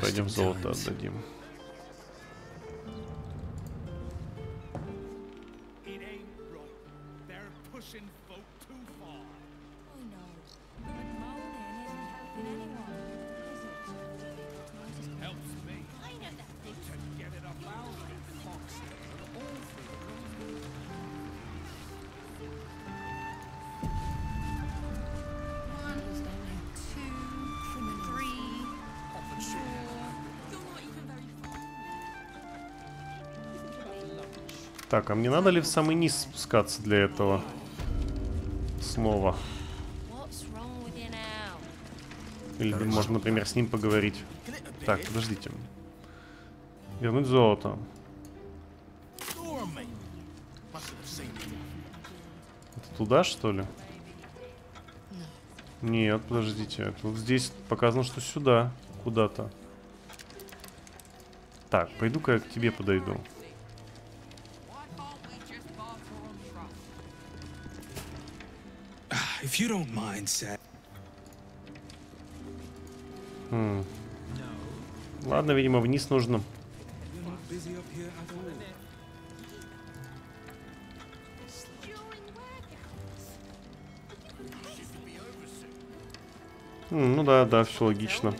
Пойдем золото отдадим. Так, а мне надо ли в самый низ спускаться для этого? Снова. Или можно, например, с ним поговорить. Так, подождите. Вернуть золото. Это туда, что ли? Нет, подождите. Тут здесь показано, что сюда. Куда-то. Так, пойду-ка я к тебе подойду. Ладно, видимо, вниз нужно. Ну да, да, все логично.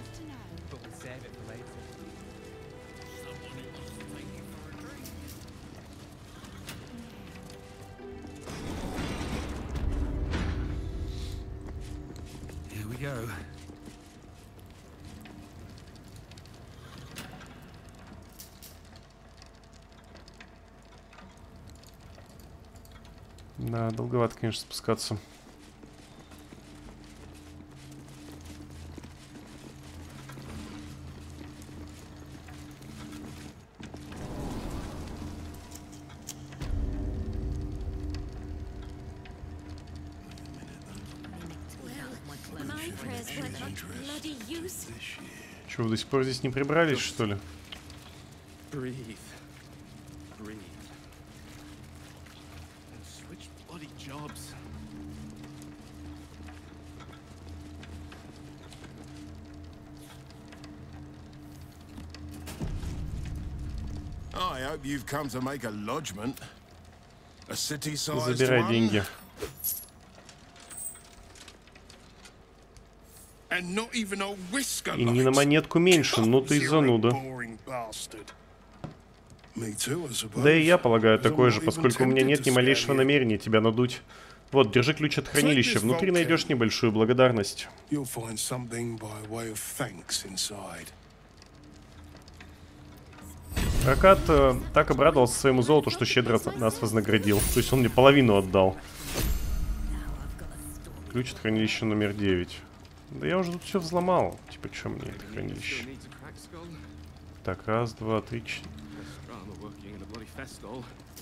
Долговато, конечно, спускаться. Че, вы до сих пор здесь не прибрались, что ли? You've come to make a lodgment. A city-sized Забирай деньги. И не на монетку меньше, ну ты зануда. Да и я полагаю такое же, поскольку у меня нет ни малейшего намерения тебя надуть. Вот, держи ключ от хранилища. Внутри найдешь небольшую благодарность. Ракат э, так обрадовался своему золоту, что щедро нас вознаградил. То есть он мне половину отдал. Ключ от хранилища номер 9. Да я уже тут все взломал. Типа, что мне это хранилище? Так, раз, два, три, четыре.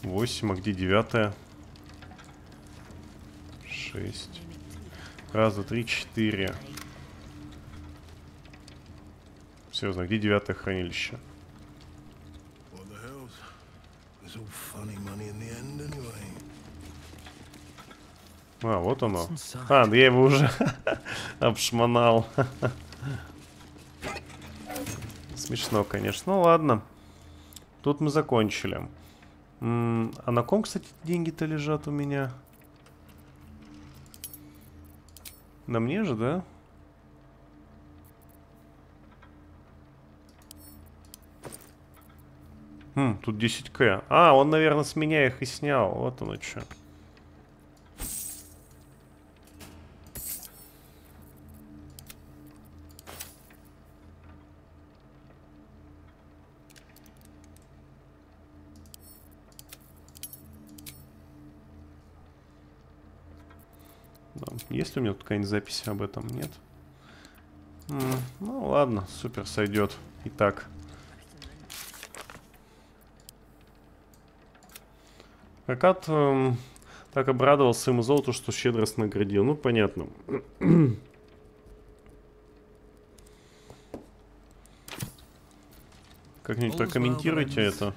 Восемь, а где девятая? Шесть. Раз, два, три, четыре. Серьезно, где девятое хранилище? А, вот оно. А, да я его уже обшмонал. Смешно, конечно. Ну ладно. Тут мы закончили. М а на ком, кстати, деньги-то лежат у меня? На мне же, да? Хм, тут 10к. А, он, наверное, с меня их и снял. Вот оно что. Есть ли у меня тут какая-нибудь запись об этом? Нет? М -м, ну ладно, супер, сойдет. Итак. Акад эм, так обрадовался ему золоту, что щедро наградил. Ну, понятно. Как-нибудь прокомментируйте это.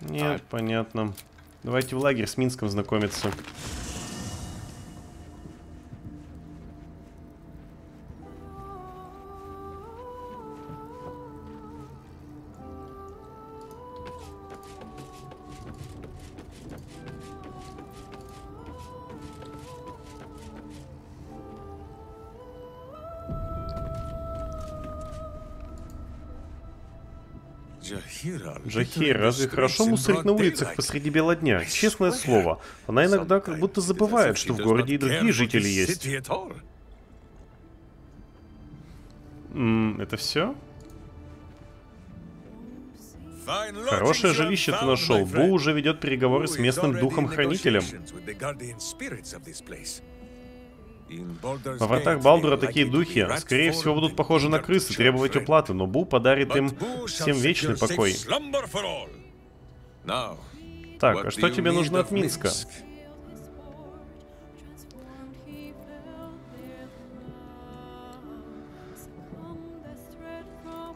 Нет, понятно. Давайте в лагерь с Минском знакомиться. Джахир, разве хорошо муссорить на улицах посреди бела дня? Честное слово, она иногда как будто забывает, что в городе и другие жители есть. Это все? Хорошее жилище ты нашел. Бу уже ведет переговоры с местным духом-хранителем. Во вратах Балдура такие духи, скорее всего, будут похожи на крысы, требовать уплаты, но Бу подарит им всем вечный покой. Так, а что тебе нужно от Минска?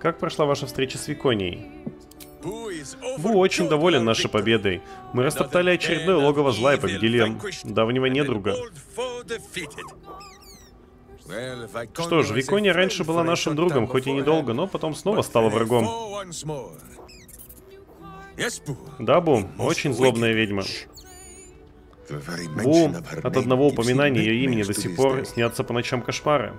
Как прошла ваша встреча с Виконией? Бу очень доволен нашей победой. Мы растоптали очередное логово зла и победили давнего недруга. Что ж, Викония раньше была нашим другом, хоть и недолго, но потом снова стала врагом. Да, Бу, очень злобная ведьма. Бу, от одного упоминания ее имени до сих пор снятся по ночам кошмары.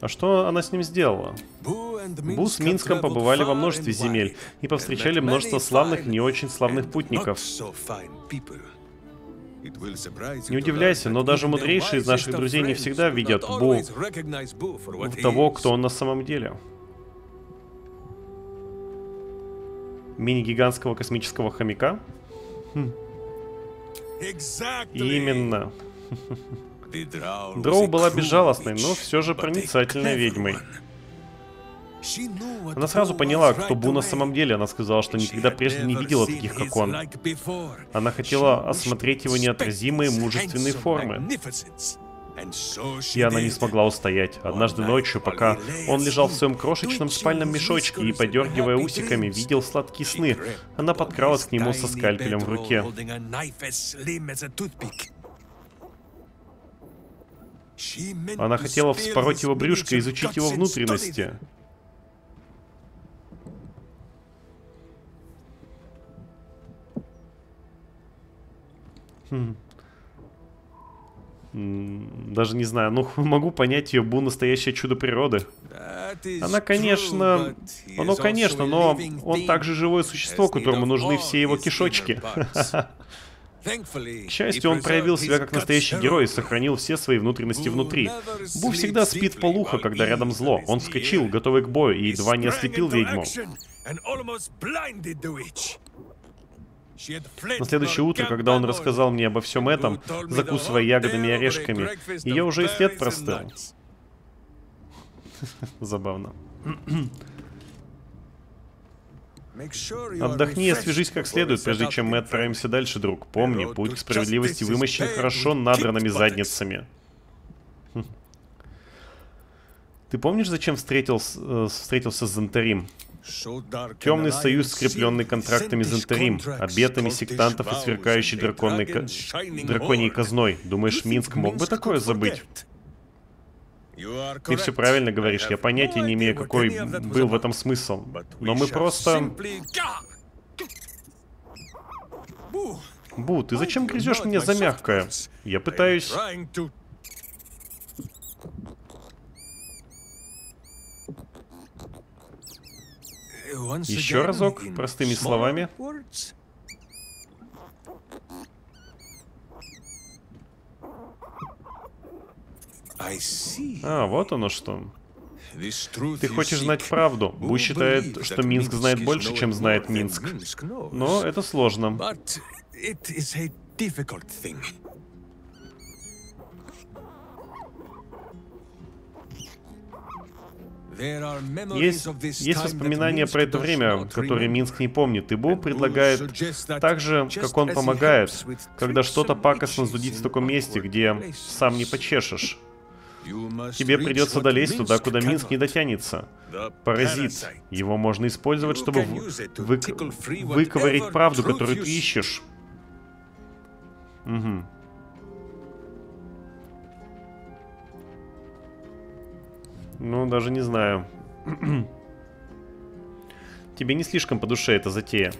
А что она с ним сделала? Бу с Минском побывали во множестве земель и повстречали множество славных и не очень славных путников. Не удивляйся, но даже мудрейшие из наших друзей не всегда видят Бу в того, кто он на самом деле. Мини-гигантского космического хомяка? Хм. Именно. Дроу была безжалостной, но все же проницательной ведьмой. Она сразу поняла, кто Бу на самом деле. Она сказала, что никогда прежде не видела таких, как он. Она хотела осмотреть его неотразимые мужественные формы. И она не смогла устоять. Однажды ночью, пока он лежал в своем крошечном спальном мешочке и, подергивая усиками, видел сладкие сны, она подкралась к нему со скальпелем в руке. Она хотела вспороть его брюшко и изучить его внутренности. Хм. Даже не знаю, ну могу понять ее Бу настоящее чудо природы. Она, конечно... Оно, конечно, но он также живое существо, которому нужны все его кишочки. К счастью, он проявил себя как настоящий герой и сохранил все свои внутренности внутри. Бу всегда спит в полухо, когда рядом зло. Он вскочил, готовый к бою, и едва не ослепил ведьму. На следующее утро, когда он рассказал мне обо всем этом, закусывая ягодами и орешками, ее уже и след простыл. Забавно. Отдохни и освежись как следует, прежде чем мы отправимся дальше, друг. Помни, путь к справедливости вымощен хорошо надранными задницами. Ты помнишь, зачем встретился, э, встретился с Зонтарим? Темный союз, скрепленный контрактами Зонтарим, обетами сектантов и сверкающей драконной, драконьей казной. Думаешь, Минск мог бы такое забыть? Ты все правильно говоришь, я понятия не имею, какой был в этом смысл. Но мы просто... Бу, ты зачем грызешь меня за мягкое? Я пытаюсь... Еще разок, простыми словами. А, вот оно что. Ты хочешь знать правду. Бу считает, что Минск знает больше, чем знает Минск. Но это сложно. Есть, есть воспоминания про это время, которые Минск не помнит, и Бу предлагает так же, как он помогает, когда что-то пакостно зудит в таком месте, где сам не почешешь. Тебе придется долезть туда, куда Минск не дотянется. Паразит. Его можно использовать, чтобы вы... выковырять правду, которую ты ищешь. Угу. Ну, даже не знаю. Тебе не слишком по душе эта затея.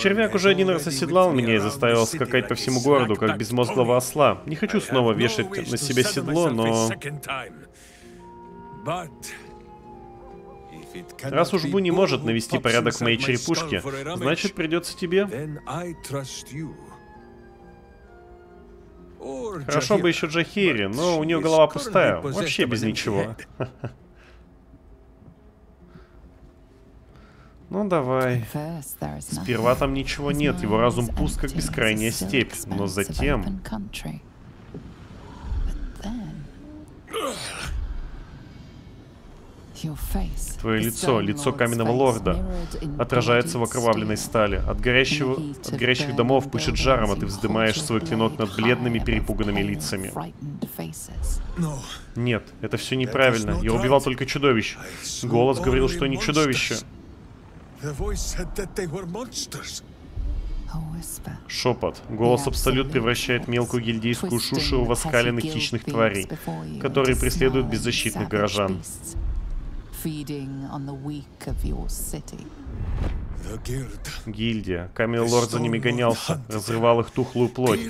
Червяк уже один раз оседлал меня и заставил скакать по всему городу, как безмозглого осла. Не хочу снова вешать на себя седло, но... Раз уж Бу не может навести порядок в моей черепушке, значит придется тебе. Хорошо бы еще Джахири, но у нее голова пустая, вообще без ничего. Ну давай. Сперва там ничего нет, его разум пуст, как бескрайняя степь, но затем... Твое лицо, лицо каменного лорда, отражается в окровавленной стали. От, горящего, от горящих домов пышет жаром, а ты вздымаешь свой клинок над бледными перепуганными лицами. Нет, это все неправильно. Я убивал только чудовищ. Голос говорил, что не чудовище. Шепот. Голос Абсолют превращает мелкую гильдейскую шушу в оскаленных хищных тварей, которые преследуют беззащитных горожан. Гильдия. Каменный лорд за ними гонялся, разрывал их тухлую плоть,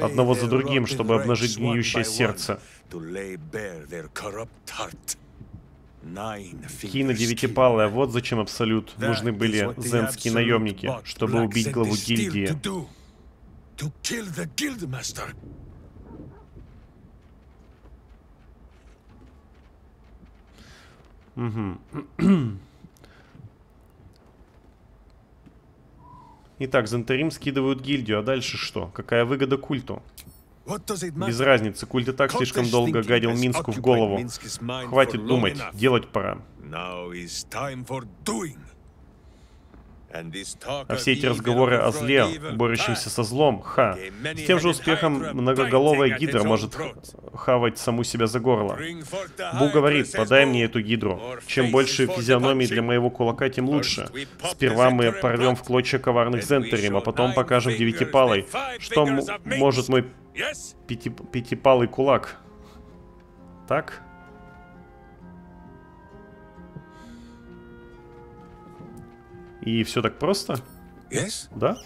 одного за другим, чтобы обнажить гниющее сердце. Кина девятипалая, вот зачем Абсолют нужны были зенские наемники, чтобы убить главу гильдии. Угу. Итак, Зентарим скидывают гильдию, а дальше что? Какая выгода культу? Без разницы, культ и так слишком долго гадил Минску в голову. Хватит думать, делать пора. А все эти разговоры о зле, борющемся со злом, ха. С тем же успехом многоголовая гидра может хавать саму себя за горло. Бу говорит, подай мне эту гидру. Чем больше физиономий для моего кулака, тем лучше. Сперва мы порвем в клочья коварных зентерим, а потом покажем девятипалой, что может мой пяти пятипалый кулак. Так? И все так просто? Yes? Да?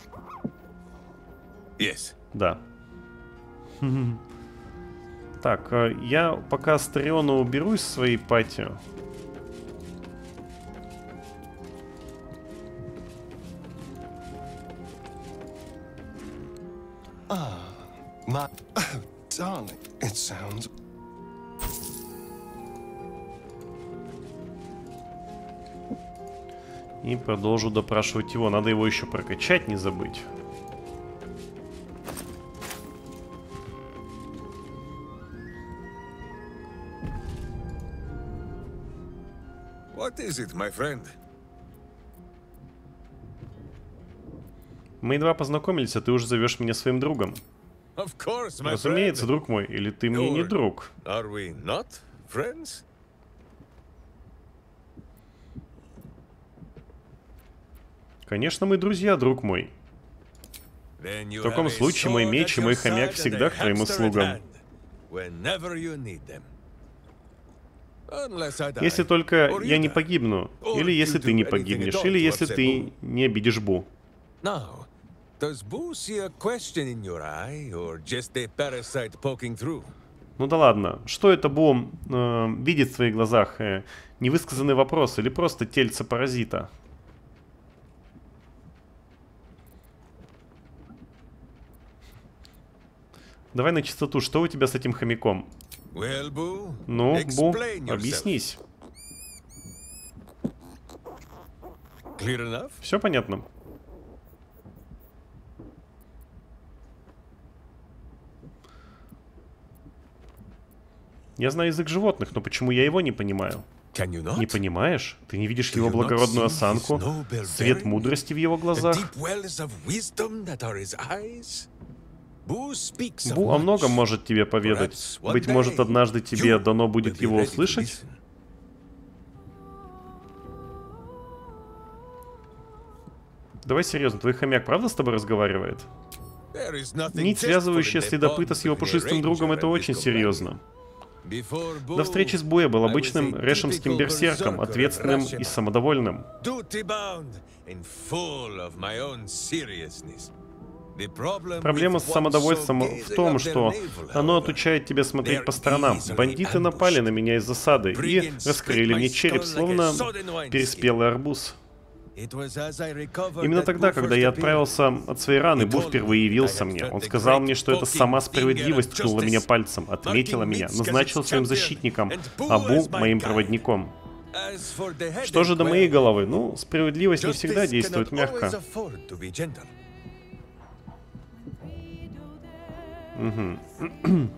Yes. Да. Так, э, я пока Стариона уберу из своей пати. My oh, darling, it sounds. И продолжу допрашивать его. Надо его еще прокачать, не забыть. What is it, my friend? Мы едва познакомились, а ты уже зовешь меня своим другом. Course, Разумеется, друг мой, или ты мне не друг? Are we not friends? Конечно, мы друзья, друг мой. В таком случае мой меч и мой хомяк всегда к твоим услугам. Если только я не погибну, или если ты не погибнешь, или если ты не обидишь Бу. Ну да ладно, что это Бу э, видит в твоих глазах? Э, невысказанный вопрос или просто тельце паразита? Давай на чистоту, что у тебя с этим хомяком? Well, Boo, Ну, Бу, объяснись. Все понятно? Я знаю язык животных, но почему я его не понимаю? Не понимаешь? Ты не видишь его благородную осанку, bearing? мудрости в его глазах? Бу о многом может тебе поведать. Быть может, однажды тебе дано будет его услышать? Давай серьезно, твой хомяк правда с тобой разговаривает? Нить, связывающая следопыта с его пушистым другом, это очень серьезно. До встречи с Буя был обычным решемским берсерком, ответственным и самодовольным. Проблема с самодовольством в том, что оно отучает тебя смотреть по сторонам. Бандиты напали на меня из засады и раскрыли мне череп, словно переспелый арбуз. Именно тогда, когда я отправился от своей раны, Бу впервые явился мне. Он сказал мне, что это сама справедливость ткнула меня пальцем, отметила меня, назначил своим защитником, а Бу моим проводником. Что же до моей головы? Ну, справедливость не всегда действует мягко. Gentle.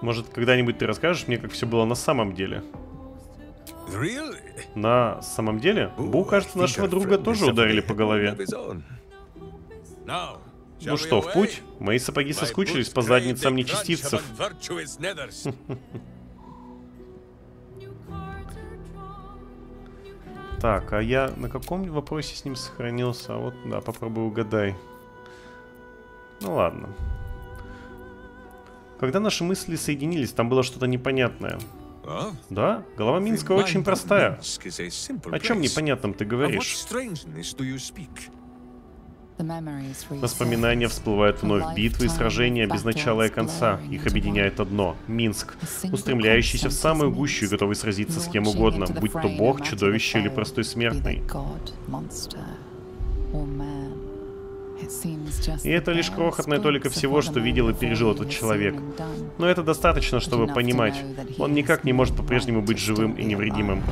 Может, когда-нибудь ты расскажешь мне, как все было на самом деле? Really? На самом деле? Бу, кажется, нашего друга тоже ударили по голове. Ну что, в путь? Мои сапоги соскучились по задницам нечестивцев. Так, а я на каком вопросе с ним сохранился? А вот, да, попробуй угадай. Ну ладно. Когда наши мысли соединились, там было что-то непонятное. Да, голова Минска очень простая. О чем непонятном ты говоришь? Воспоминания всплывают вновь, битвы и сражения без начала и конца. Их объединяет одно — Минск, устремляющийся в самую гущу и готовый сразиться с кем угодно, будь то бог, чудовище или простой смертный. И это лишь крохотная толика всего, что видел и пережил этот человек. Но это достаточно, чтобы понимать, он никак не может по-прежнему быть живым и невредимым.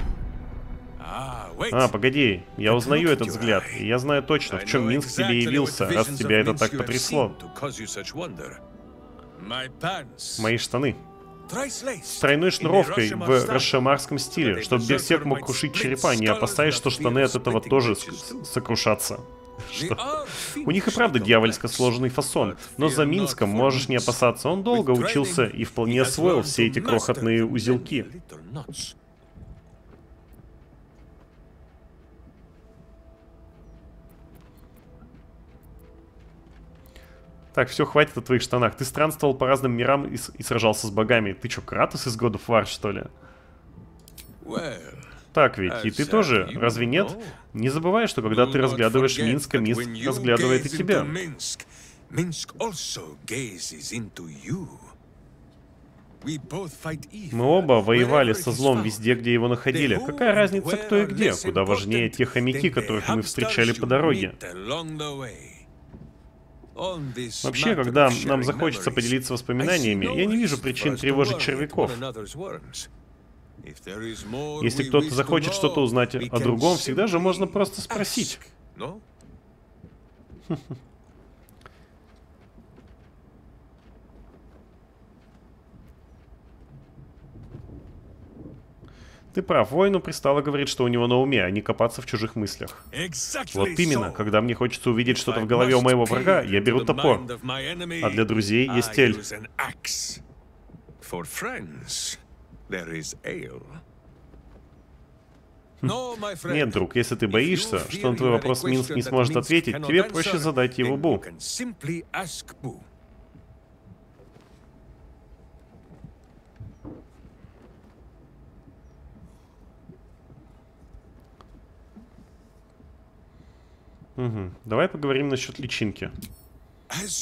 А, погоди, я узнаю этот взгляд, и я знаю точно, в чем Минск тебе явился, раз тебя это так потрясло. Мои штаны. С тройной шнуровкой в рашемарском стиле, чтобы берсерк мог крушить черепа, не опасаясь, что штаны от этого тоже сокрушатся. Что? У них и правда дьявольско сложенный фасон, но за Минском можешь не опасаться, он долго учился и вполне освоил все эти крохотные узелки. Так, все, хватит о твоих штанах. Ты странствовал по разным мирам и, и сражался с богами. Ты что, Кратос из God of War, что ли? Так ведь, и ты тоже, разве нет? Не забывай, что когда ты разглядываешь Минск, Минск разглядывает и тебя. Мы оба воевали со злом везде, где его находили. Какая разница, кто и где? Куда важнее те хомяки, которых мы встречали по дороге. Вообще, когда нам захочется поделиться воспоминаниями, я не вижу причин тревожить червяков. Если кто-то захочет что-то узнать о другом, всегда же можно просто спросить. Ты прав, воину пристало говорить, что у него на уме, а не копаться в чужих мыслях. Вот именно, когда мне хочется увидеть что-то в голове у моего врага, я беру топор. А для друзей есть тель. Нет, друг, если ты боишься, что на твой вопрос Минск не сможет ответить, тебе проще задать его Бу. Угу. Давай поговорим насчет личинки.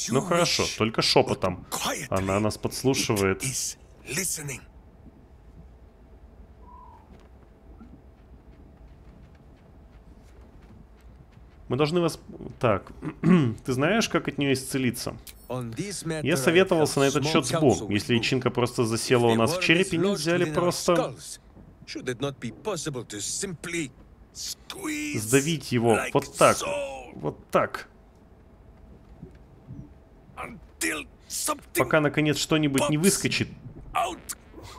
Ну хорошо, только шепотом. Она нас подслушивает. Мы должны вас... Так, ты знаешь, как от нее исцелиться? Я советовался на этот счет с Бу. Если личинка просто засела у нас в черепе, нельзя ли просто... Сдавить его вот так. Вот так. Пока, наконец, что-нибудь не выскочит.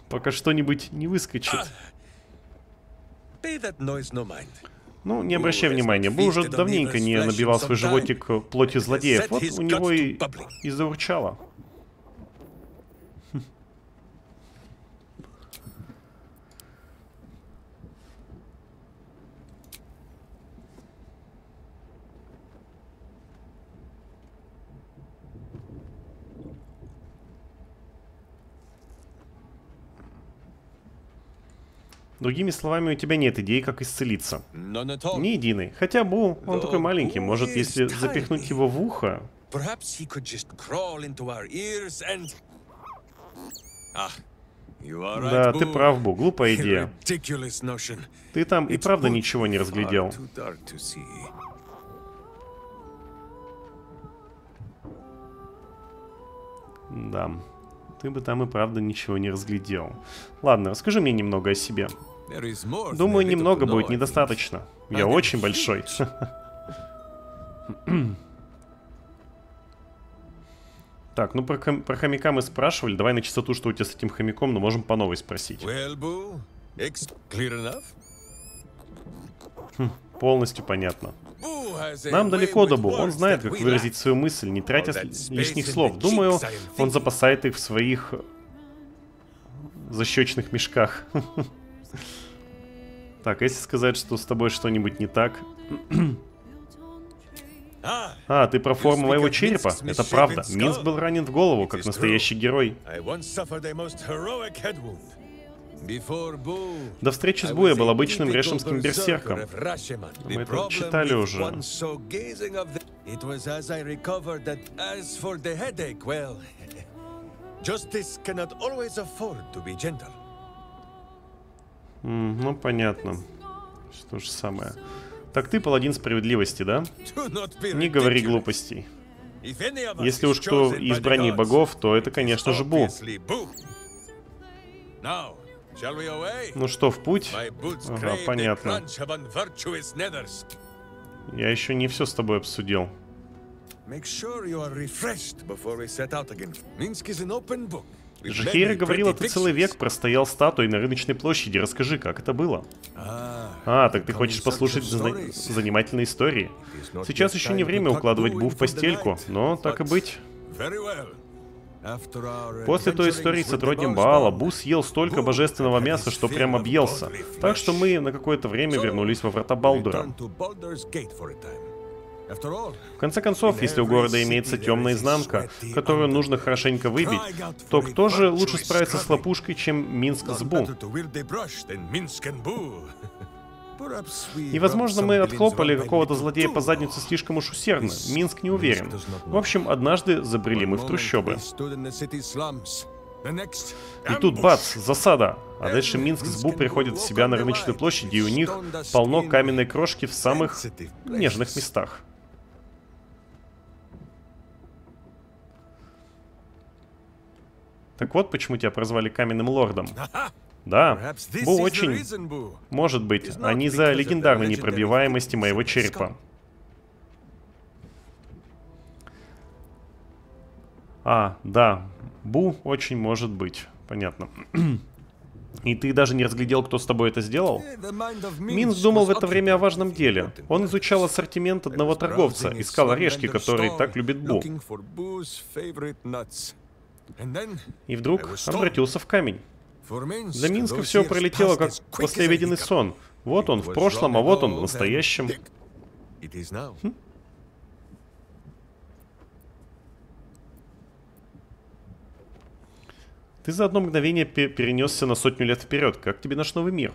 Пока что-нибудь не выскочит. Ну, не обращай внимания. Бо уже давненько не набивал свой животик плотью злодеев. Вот у него и, и заурчало. Другими словами, у тебя нет идей, как исцелиться. Ни единой. Хотя Бу, он такой маленький, может, если запихнуть его в ухо... Да, ты прав, Бу, глупая идея. Ты там и правда ничего не разглядел. Да. Ты бы там и правда ничего не разглядел. Ладно, расскажи мне немного о себе. Думаю, немного будет недостаточно. Я очень большой. Так, ну про, про хомяка мы спрашивали. Давай на чистоту, что у тебя с этим хомяком, но можем по новой спросить. Хм, полностью понятно. Нам далеко до Бу. Он знает, как выразить свою мысль, не тратя лишних слов. Думаю, он запасает их в своих защечных мешках. Так, если сказать, что с тобой что-нибудь не так... А, ты про форму моего черепа? Это правда. Минск был ранен в голову, как настоящий герой. До встречи с Бу я был обычным решемским берсерком. Мы это читали уже. Mm, ну, понятно. Что же самое. Так ты паладин справедливости, да? Не говори глупостей. Если уж кто из брони богов, то это, конечно же, Бу. Ну что, в путь? Ага, понятно. Я еще не все с тобой обсудил. Жахейра говорила, ты целый век простоял статуей на рыночной площади. Расскажи, как это было? А, так ты хочешь послушать зна занимательные истории? Сейчас еще не время укладывать Бу в постельку, но так и быть. После той истории с отродьем Баала, Бу съел столько божественного мяса, что прям объелся. Так что мы на какое-то время вернулись во врата Балдура. В конце концов, если у города имеется темная изнанка, которую нужно хорошенько выбить, то кто же лучше справится с лопушкой, чем Минск с Бу? И, возможно, мы отхлопали какого-то злодея по заднице слишком уж усердно. Минск не уверен. В общем, однажды забрели мы в трущобы. И тут бац, засада. А дальше Минск с Бу приходят в себя на рыночной площади, и у них полно каменной крошки в самых нежных местах. Так вот, почему тебя прозвали Каменным Лордом. Да, Бу очень... Может быть, они за легендарной непробиваемости моего черепа. А, да, Бу очень может быть. Понятно. И ты даже не разглядел, кто с тобой это сделал? Минск думал в это время о важном деле. Он изучал ассортимент одного торговца, искал орешки, которые так любит Бу. И вдруг обратился в камень. Для Минска все пролетело, как послеобеденный сон. Вот он в прошлом, а вот он в настоящем. Хм? Ты за одно мгновение перенесся на сотню лет вперед. Как тебе наш новый мир?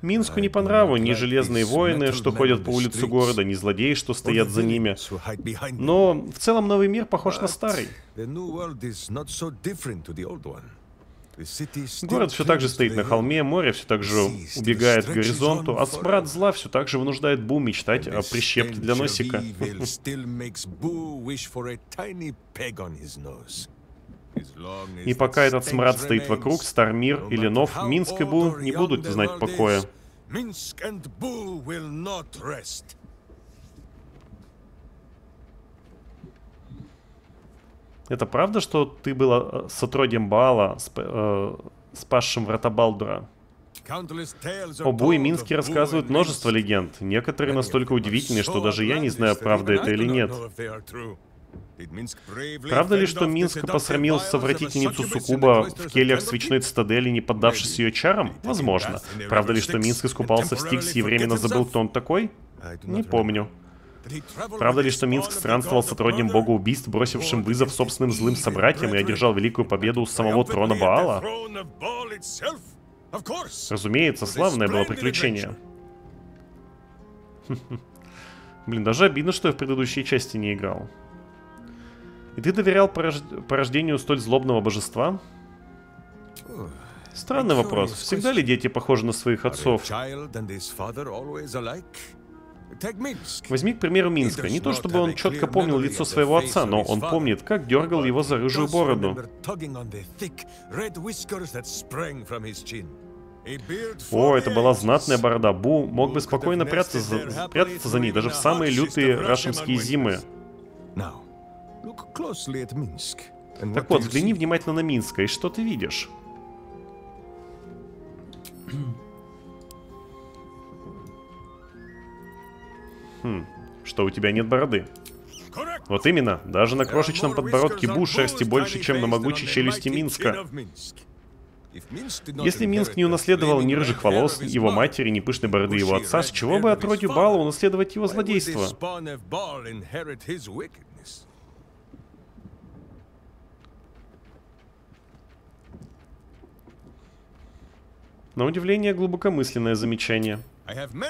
Минску не по нраву ни железные воины, что ходят по улице города, ни злодеи, что стоят за ними. Но в целом новый мир похож на старый. Город все так же стоит на холме, море все так же убегает к горизонту, а смрад зла все так же вынуждает Бу мечтать о прищепке для носика. И пока этот смрад стоит вокруг, Стармир или Нов, Минск и Бу не будут знать покоя. Это правда, что ты была э, сотрудием Баала, сп э, спасшим врата Балдура? О Бу и Минске рассказывают множество легенд. Некоторые настолько удивительные, что даже я не знаю, правда это или нет. Правда ли, что Минск посрамил совратительницу Сукуба в кельях свечной цитадели, не поддавшись ее чарам? Возможно. Правда ли, что Минск искупался в Стиксе и временно забыл, кто он такой? Не помню. Правда ли, что Минск странствовал с отродьем бога убийств, бросившим вызов собственным злым собратьям и одержал великую победу у самого трона Баала? Разумеется, славное было приключение. Блин, даже обидно, что я в предыдущей части не играл. И ты доверял порож... порождению столь злобного божества? Странный вопрос. Всегда ли дети похожи на своих отцов? Возьми, к примеру, Минска. Не то чтобы он четко помнил лицо своего отца, но он помнит, как дергал его за рыжую бороду. О, это была знатная борода. Бу мог бы спокойно прятаться за, прятаться за ней даже в самые лютые рашемские зимы. Так вот, взгляни внимательно на Минска, и что ты видишь? Хм, что у тебя нет бороды? Вот именно, даже на крошечном подбородке Бу шерсти больше, чем на могучей челюсти Минска. Если Минск не унаследовал ни рыжих волос его матери, ни пышной бороды его отца, с чего бы отродью Бала унаследовать его злодейство? На удивление, глубокомысленное замечание.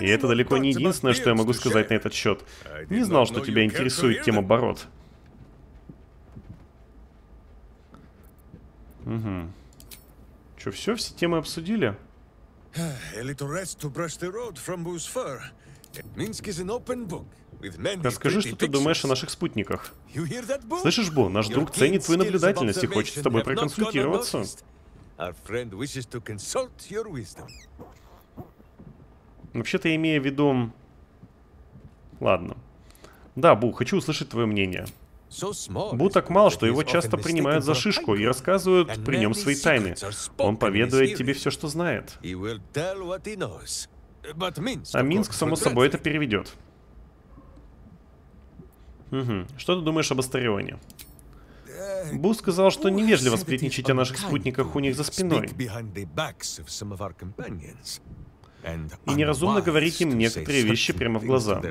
И это далеко не единственное, что я могу сказать на этот счет. Не знал, что тебя интересует тема бород. Угу. Че, все, все темы обсудили? Расскажи, что ты думаешь о наших спутниках. Слышишь, Бу, наш друг ценит твою наблюдательность и хочет с тобой проконсультироваться. Our friend wishes to consult your wisdom. Вообще-то я имею в виду... Ладно. Да, Бу, хочу услышать твое мнение. Бу так мал, что его часто принимают за шишку и рассказывают при нем свои тайны. Он поведает тебе все, что знает. А Минск, само собой, это переведет. Угу. Что ты думаешь об Астарионе? Бу сказал, что невежливо сплетничать о наших спутниках у них за спиной. И неразумно говорить им некоторые вещи прямо в глаза.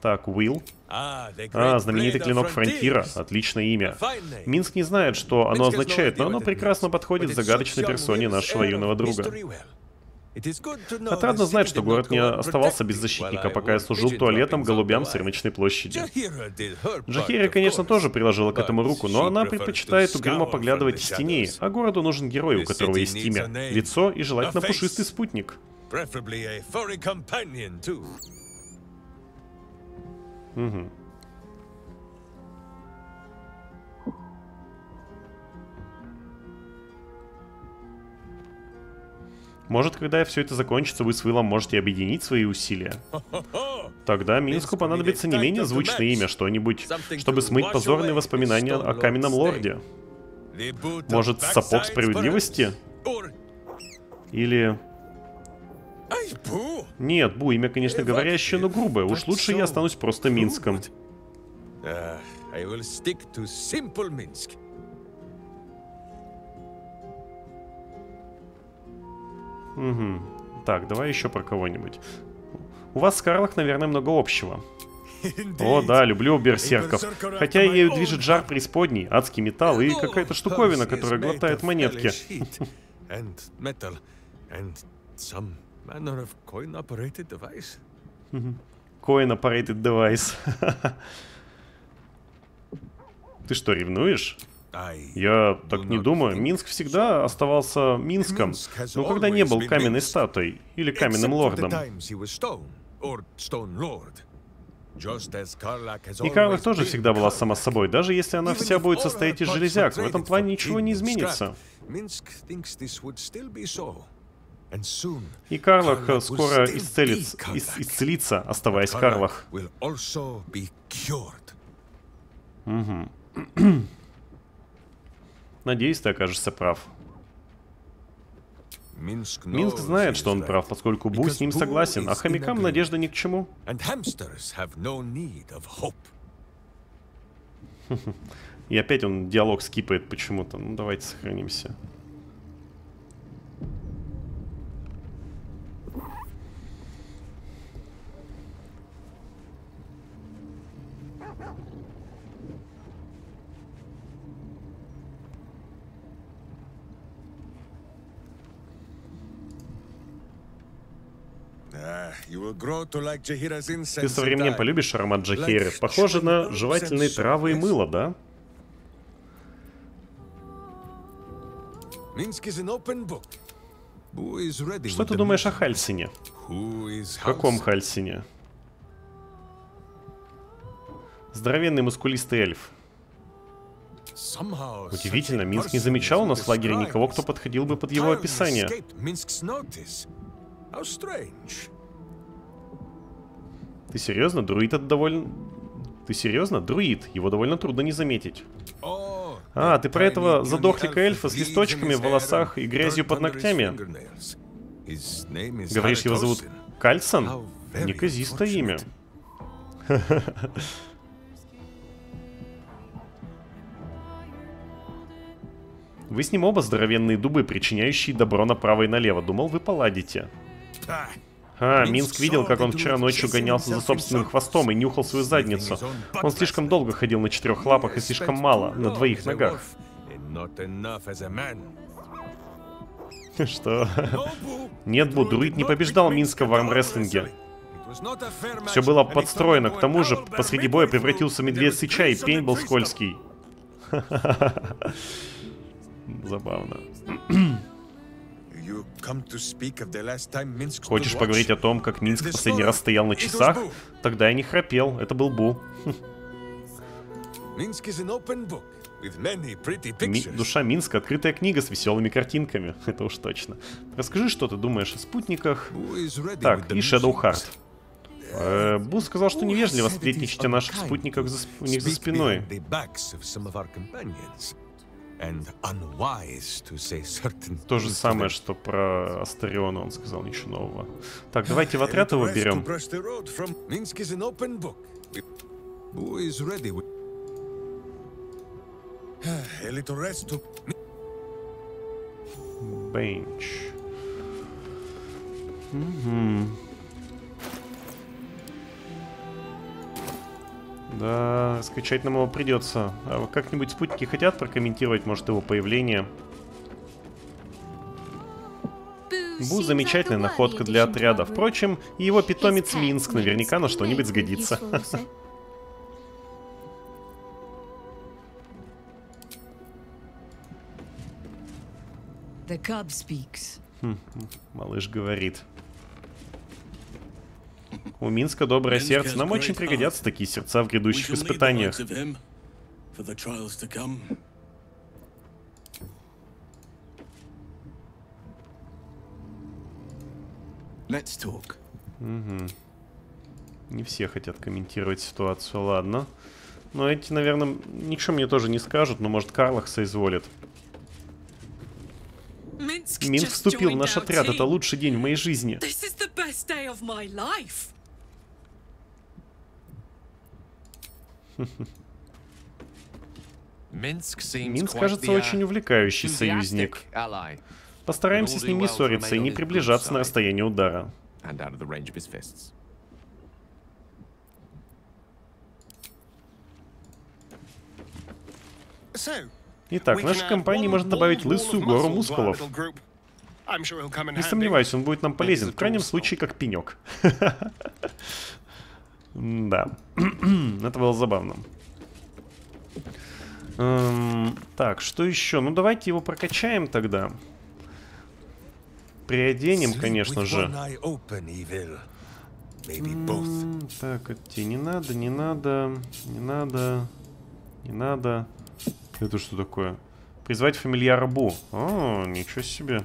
Так, Уилл. А, знаменитый клинок Фронтира. Отличное имя. Минск не знает, что оно означает, но оно прекрасно подходит загадочной персоне нашего юного друга. Отрадно знать, что город не оставался без защитника, пока я служил туалетом голубям с рыночной площади. Джахира, конечно, тоже приложила к этому руку, но она предпочитает угрюмо поглядывать из теней, а городу нужен герой, у которого есть имя, лицо и желательно пушистый спутник. Угу. Может, когда все это закончится, вы с Виллом можете объединить свои усилия? Тогда Минску понадобится не менее звучное имя, что-нибудь, чтобы смыть позорные воспоминания о каменном лорде. Может, сапог справедливости? Или... Нет, Бу, имя, конечно, говорящее, но грубое. Уж лучше я останусь просто Минском. Угу. Так, давай еще про кого-нибудь. У вас с Карлах, наверное, много общего. О, да, люблю берсерков. Хотя ею движет жар преисподней, адский металл и какая-то штуковина, которая глотает монетки. Coin-operated device. Ты что, ревнуешь? Я так не думаю. Минск всегда оставался Минском, но когда не был каменной статуей или каменным лордом. И Карлах тоже всегда была сама собой, даже если она вся будет состоять из железяк, в этом плане ничего не изменится. И Карлах скоро исцелится, исцелится, оставаясь Карлах. Угу. Надеюсь, ты окажешься прав. Минск знает, что он прав, поскольку Бу с ним согласен, а хомякам надежда ни к чему. И опять он диалог скипает почему-то. Ну, давайте сохранимся. Ты со временем полюбишь аромат Джахиры. Похоже на жевательные травы и мыло, да? Что ты думаешь о Хальсине? Каком Хальсине? Здоровенный мускулистый эльф. Удивительно, Минск не замечал у нас в лагере никого, кто подходил бы под его описание. Ты серьезно? Друид это довольно... Ты серьезно? Друид. Его довольно трудно не заметить. А, ты про этого задохлика эльфа с листочками в волосах и грязью под ногтями? Говоришь, его зовут Кальсон? Неказистое имя. Вы с ним оба здоровенные дубы, причиняющие добро направо и налево. Думал, вы поладите. А, Минск видел, как он вчера ночью гонялся за собственным хвостом и нюхал свою задницу. Он слишком долго ходил на четырех лапах и слишком мало на двоих ногах. Что? Нет, Бу, Друид не побеждал Минска в армрестлинге. Все было подстроено, к тому же посреди боя превратился в медведь сыча и пень был скользкий. Забавно. Хочешь поговорить о том, как Минск последний раз стоял на часах? Тогда я не храпел, это был Бу. Ми душа Минска — открытая книга с веселыми картинками. Это уж точно. Расскажи, что ты думаешь о спутниках. Так, и Shadow Heart. Э, Бу сказал, что невежливо сплетничать о наших спутниках за, у них за спиной. То же самое, что про Астериона он сказал, ничего нового. Так, давайте в отряд его берем. Бенч. Угу. Да, скачать нам его придется. А как-нибудь спутники хотят прокомментировать, может, его появление? Бу замечательная находка для отряда. Впрочем, и его питомец Минск наверняка на что-нибудь сгодится. The cub speaks. Малыш говорит. У Минска доброе сердце. Нам очень пригодятся такие сердца в грядущих испытаниях. Let's talk. Угу. Не все хотят комментировать ситуацию, ладно. Но эти, наверное, ничего мне тоже не скажут, но может Карлах соизволит. Минск вступил в наш отряд. Это лучший день в моей жизни. Минск кажется очень увлекающий союзник. Постараемся с ним не ссориться и не приближаться на расстояние удара. Итак, наша компания может добавить лысую гору мускулов. Не сомневаюсь, он будет нам полезен, в крайнем случае, как пенек. Да. Это было забавно. Эм, так, что еще? Ну, давайте его прокачаем тогда. Приоденем, конечно же. так, это не надо, не надо, не надо, не надо. Это что такое? Призвать фамильяра Бу. О, ничего себе.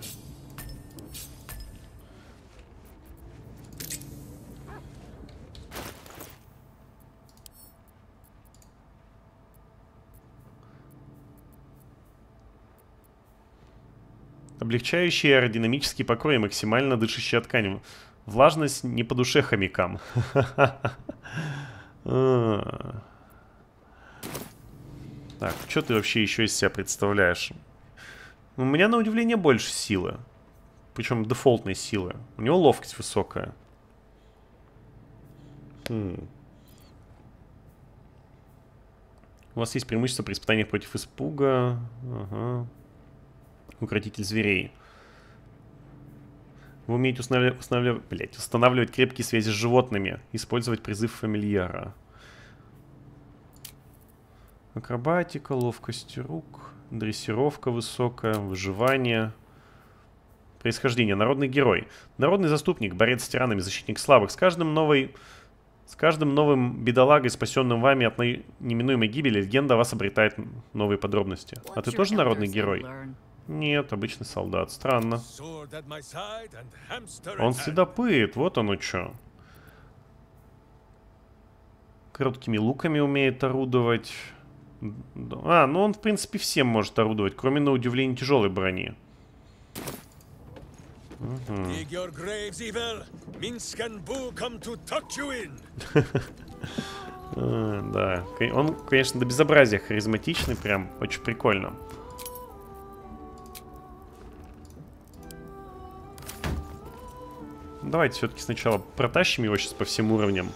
Облегчающий аэродинамический покрой и максимально дышащая ткань. Влажность не по душе хомякам. А. Так, что ты вообще еще из себя представляешь? У меня, на удивление, больше силы. Причем дефолтной силы. У него ловкость высокая. Хм. У вас есть преимущество при испытаниях против испуга. Ага. Укротитель зверей. Вы умеете устанавливать, устанавливать, блядь, устанавливать крепкие связи с животными. Использовать призыв фамильяра. Акробатика, ловкость рук, дрессировка высокая, выживание. Происхождение. Народный герой. Народный заступник, борец с тиранами, защитник слабых. С каждым новой... С каждым новым бедолагой, спасенным вами от неминуемой гибели, легенда о вас обретает новые подробности. А ты тоже народный герой? Нет, обычный солдат. Странно. Он следопыт, вот оно что. Короткими луками умеет орудовать. А, ну он, в принципе, всем может орудовать, кроме, на удивление, тяжелой брони. Да, он, конечно, до безобразия харизматичный, прям очень прикольно. Давайте все-таки сначала протащим его сейчас по всем уровням.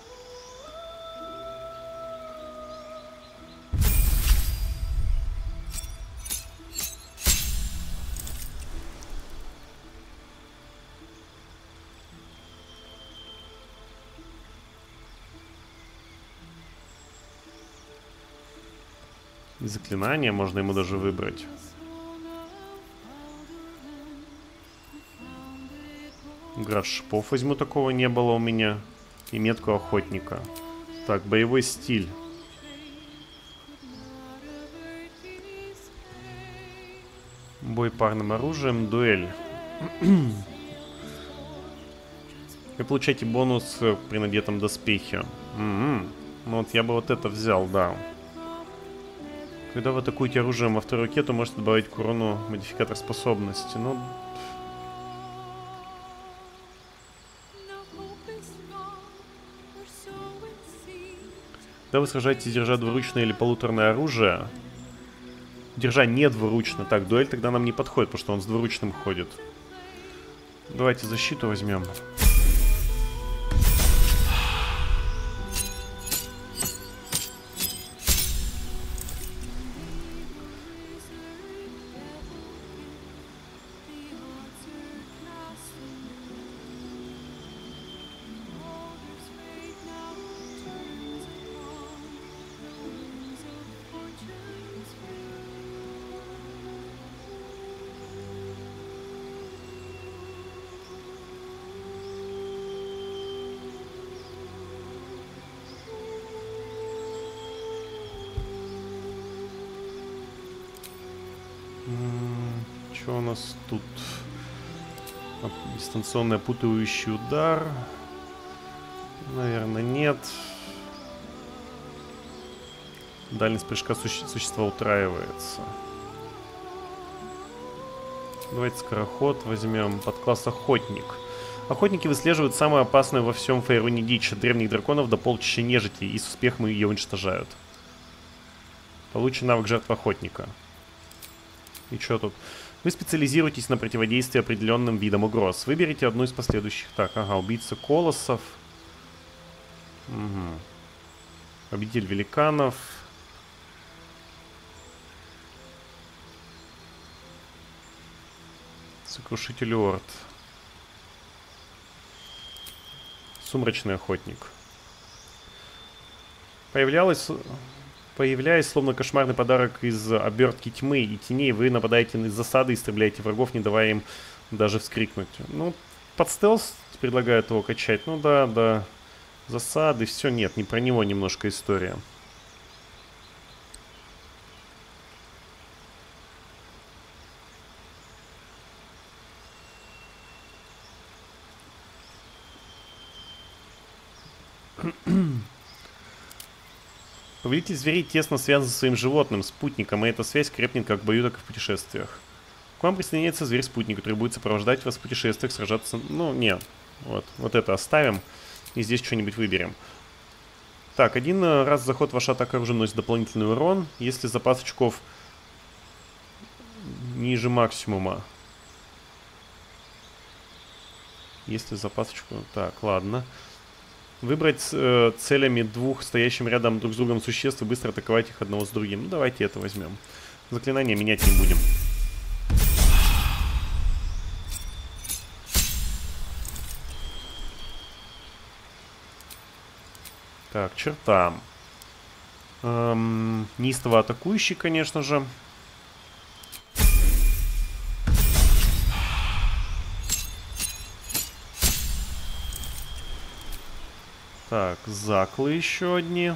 И заклинания можно ему даже выбрать. Град шипов возьму, такого не было у меня. И метку охотника. Так, боевой стиль. Бой парным оружием, дуэль. Вы получаете бонус при надетом доспехе. Угу. Ну вот я бы вот это взял, да. Когда вы атакуете оружием во второй руке, можете добавить к урону модификатор способности. Ну, Когда вы сражаетесь, держа двуручное или полуторное оружие, держа не двуручно, так, дуэль тогда нам не подходит, потому что он с двуручным ходит. Давайте защиту возьмем. Что Дистанционный опутывающий удар. Наверное, нет. Дальность прыжка суще существа утраивается. Давайте скороход возьмем. под класс охотник. Охотники выслеживают самую опасную во всем Фейруне дичь древних драконов до полчища нежити и с успехом ее уничтожают. Получен навык жертв охотника. И что тут? Вы специализируетесь на противодействии определенным видам угроз. Выберите одну из последующих. Так, ага, убийца колоссов. Угу. Победитель великанов. Сокрушитель Орд. Сумрачный охотник. Появлялась, появляясь, словно кошмарный подарок из обертки тьмы и теней, вы нападаете из засады истребляете врагов, не давая им даже вскрикнуть. Ну, под стелс предлагают его качать. Ну да, да. Засады, все, нет, не про него немножко история. Повелитель зверей тесно связан со своим животным, спутником, и эта связь крепнет как в бою, так и в путешествиях. К вам присоединяется зверь-спутник, который будет сопровождать вас в путешествиях, сражаться... Ну, нет. Вот, вот это оставим. И здесь что-нибудь выберем. Так, один раз заход ваша атака уже носит дополнительный урон, если запас очков ниже максимума. Если запас очков... Так, ладно. Выбрать э, целями двух стоящим рядом друг с другом существ и быстро атаковать их одного с другим. Ну, давайте это возьмем. Заклинание менять не будем. Так, черта. Эм, неистово атакующий, конечно же. Так, заклы еще одни.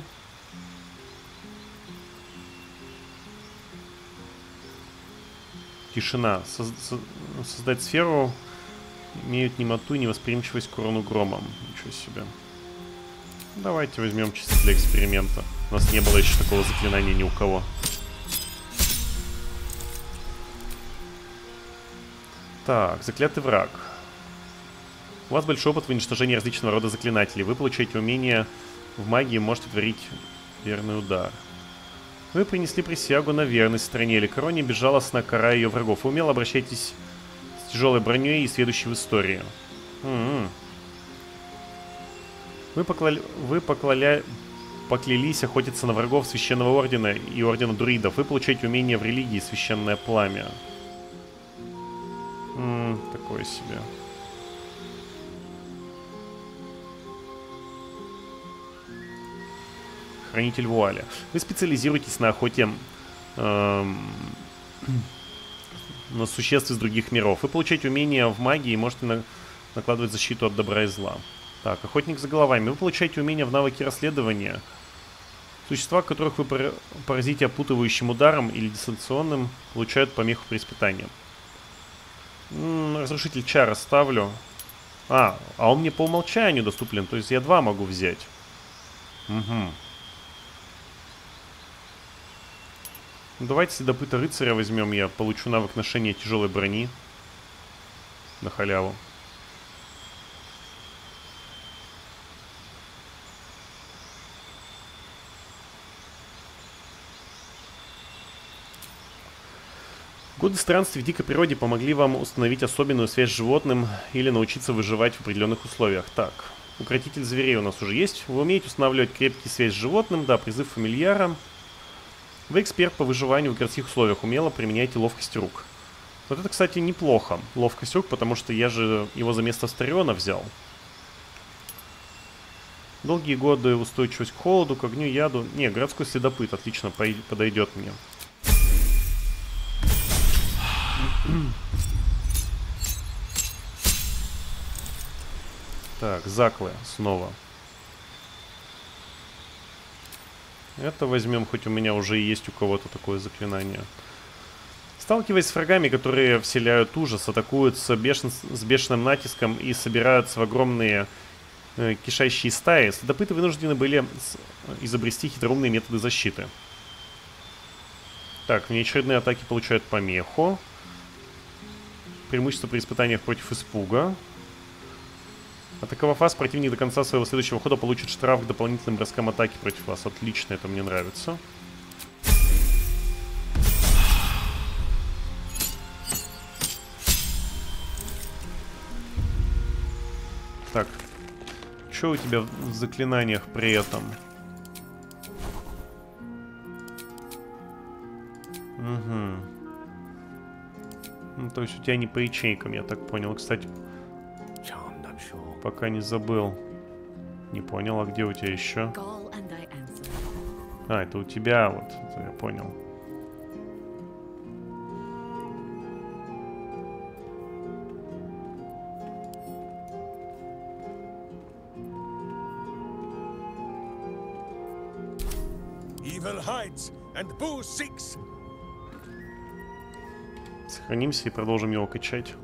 Тишина. Соз создать сферу имеют немоту и невосприимчивость к урону громом. Ничего себе. Давайте возьмем чисто для эксперимента. У нас не было еще такого заклинания ни у кого. Так, заклятый враг. У вас большой опыт в уничтожении различного рода заклинателей. Вы получаете умение в магии, можете творить верный удар. Вы принесли присягу на верность стране или короне, безжалостно карая ее врагов. Вы умело обращаетесь с тяжелой броней и следующей в истории. М -м. Вы, поклали... Вы поклали... поклялись охотиться на врагов Священного Ордена и Ордена Друидов. Вы получаете умение в религии Священное Пламя. М такое себе. Хранитель вуаля. Вы специализируетесь на охоте эм, на существ из других миров. Вы получаете умения в магии и можете на накладывать защиту от добра и зла. Так, охотник за головами. Вы получаете умения в навыке расследования. Существа, которых вы поразите опутывающим ударом или дистанционным, получают помеху при испытании. М -м, разрушитель чара ставлю. А, а он мне по умолчанию доступен, то есть я два могу взять. Угу. Ну, давайте следопыта рыцаря возьмем, я получу навык ношения тяжелой брони. На халяву. Годы странствий в дикой природе помогли вам установить особенную связь с животным или научиться выживать в определенных условиях. Так, укротитель зверей у нас уже есть. Вы умеете устанавливать крепкие связь с животным, да, призыв фамильяра. Вы эксперт по выживанию в городских условиях, умело применяете ловкость рук. Вот это, кстати, неплохо. Ловкость рук, потому что я же его за место Стариона взял. Долгие годы устойчивость к холоду, к огню, яду. Не, городской следопыт отлично подойдет мне. Так, заклы снова. Это возьмем, хоть у меня уже есть у кого-то такое заклинание. Сталкиваясь с врагами, которые вселяют ужас, атакуют с, бешен... с бешеным натиском и собираются в огромные э, кишащие стаи, следопыты вынуждены были изобрести хитроумные методы защиты. Так, внеочередные атаки получают помеху. Преимущество при испытаниях против испуга. Атаковав вас, противник до конца своего следующего хода получит штраф к дополнительным броскам атаки против вас. Отлично, это мне нравится. Так. Что у тебя в заклинаниях при этом? Угу. Ну, то есть у тебя не по ячейкам, я так понял. Кстати, пока не забыл. Не понял, а где у тебя еще? А, это у тебя вот, это я понял. Сохранимся и продолжим его качать.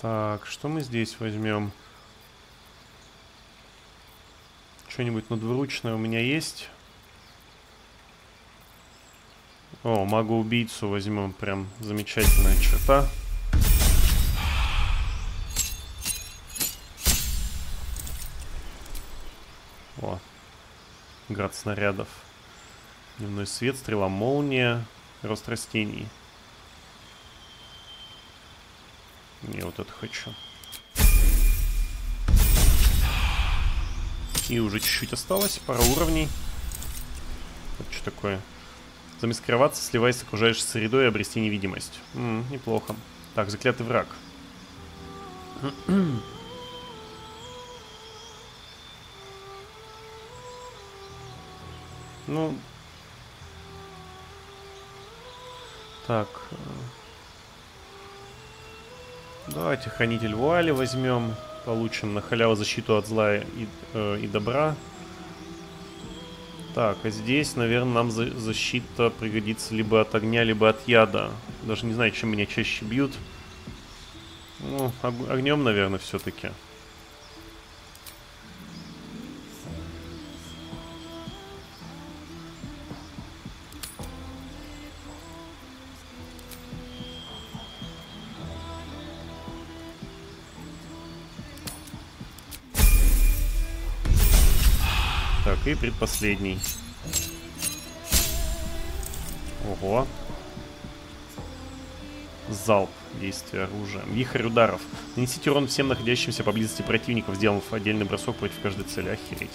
Так, что мы здесь возьмем? Что-нибудь надвручное у меня есть? О, магу-убийцу возьмем. Прям замечательная черта. О, град снарядов. Дневной свет, стрела молния, рост растений. Не, вот это хочу. И уже чуть-чуть осталось, пара уровней. Это что такое? Замаскироваться, сливаясь с окружающей средой и обрести невидимость. М -м, неплохо. Так, заклятый враг. ну... Так... Давайте хранитель вуали возьмем. Получим на халяву защиту от зла и, э, и добра. Так, а здесь, наверное, нам за защита пригодится либо от огня, либо от яда. Даже не знаю, чем меня чаще бьют. Ну, огнем, наверное, все-таки. Предпоследний. Ого. Залп действия оружия. Вихрь ударов. Нанесите урон всем находящимся поблизости противников, сделав отдельный бросок против каждой цели. Охереть.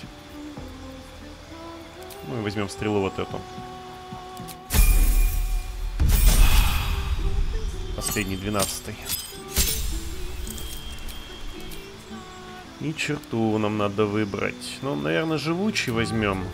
Ну и возьмем стрелу вот эту. Последний, двенадцатый. И черту нам надо выбрать. Ну, наверное, живучий возьмем.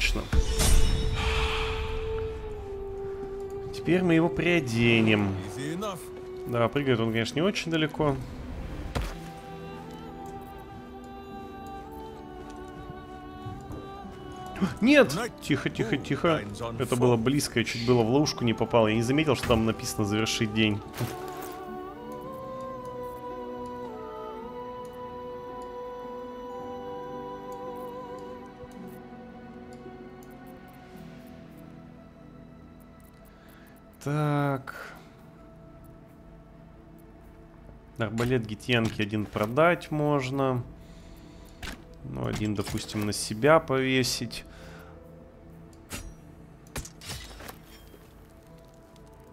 Отлично. Теперь мы его приоденем. Да, прыгает он, конечно, не очень далеко. Нет! Тихо, тихо, тихо. Это было близко, я чуть было в ловушку не попал. Я не заметил, что там написано «Завершить день». Арбалет гитьянки один продать можно. Ну, один, допустим, на себя повесить.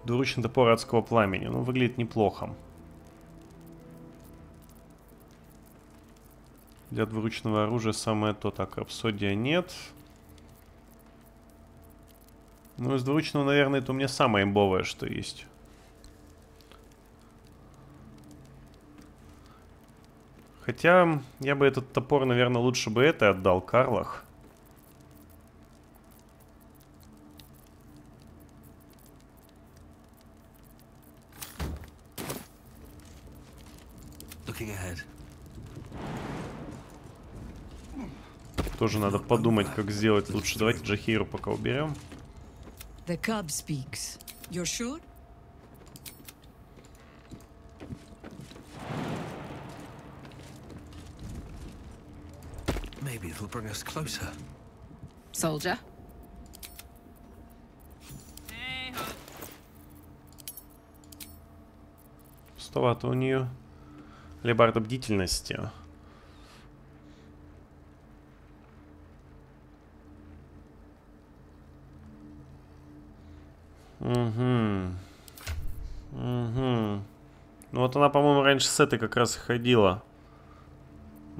Двуручный топор адского пламени. Ну, выглядит неплохо. Для двуручного оружия самое то. Так, рапсодия нет. Ну, из двуручного, наверное, это у меня самое имбовое, что есть. Хотя, я бы этот топор, наверное, лучше бы это отдал Карлах. Тоже надо подумать, как сделать лучше. Давайте Джахиру пока уберем. The cub speaks. You're sure? Bring us closer. Soldier? Пустовато у нее. Лебарда бдительности. Угу. Угу. Ну вот она, по-моему, раньше с этой как раз и ходила.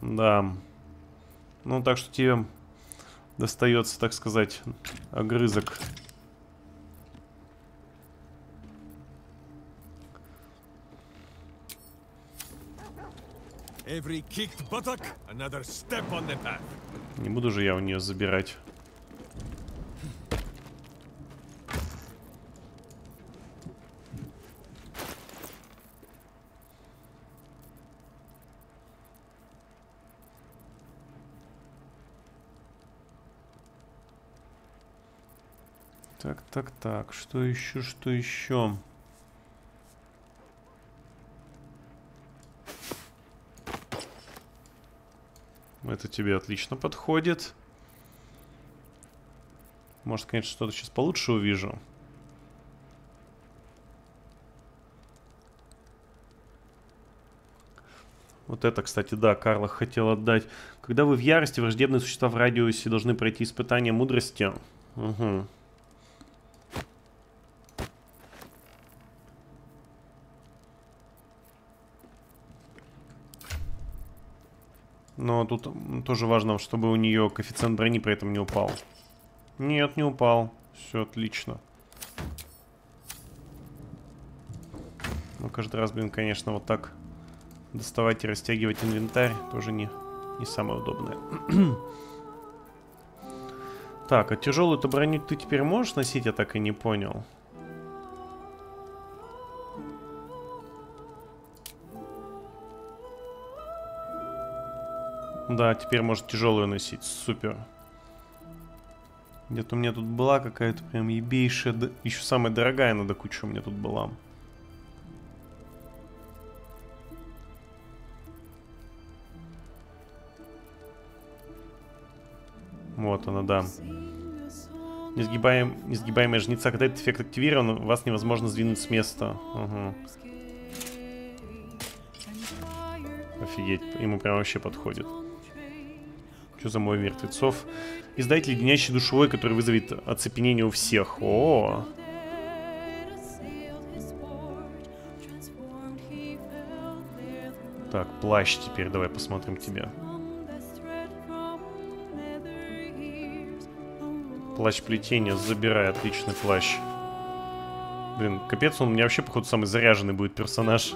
Да. Ну, так что тебе достается, так сказать, огрызок. Не буду же я у нее забирать. Так, так, так. Что еще, что еще? Это тебе отлично подходит. Может, конечно, что-то сейчас получше увижу. Вот это, кстати, да, Карла хотел отдать. Когда вы в ярости, враждебные существа в радиусе должны пройти испытание мудрости. Угу. Но тут тоже важно, чтобы у нее коэффициент брони при этом не упал. Нет, не упал. Все отлично. Ну, каждый раз, блин, конечно, вот так доставать и растягивать инвентарь тоже не, не самое удобное. так, а тяжелую-то броню ты теперь можешь носить? Я так и не понял. Да, теперь может тяжелую носить. Супер. Где-то у меня тут была какая-то прям ебейшая... Еще самая дорогая надо куча у меня тут была. Вот она, да. Несгибаем... Несгибаемая жнеца. Когда этот эффект активирован, вас невозможно сдвинуть с места. Угу. Офигеть, ему прям вообще подходит. Что за мой мертвецов? Издатель леденящий душевой, который вызовет оцепенение у всех. О, Так, плащ теперь, давай посмотрим тебя. Плащ плетения, забирай, отличный плащ. Блин, капец, он у меня вообще, походу, самый заряженный будет персонаж.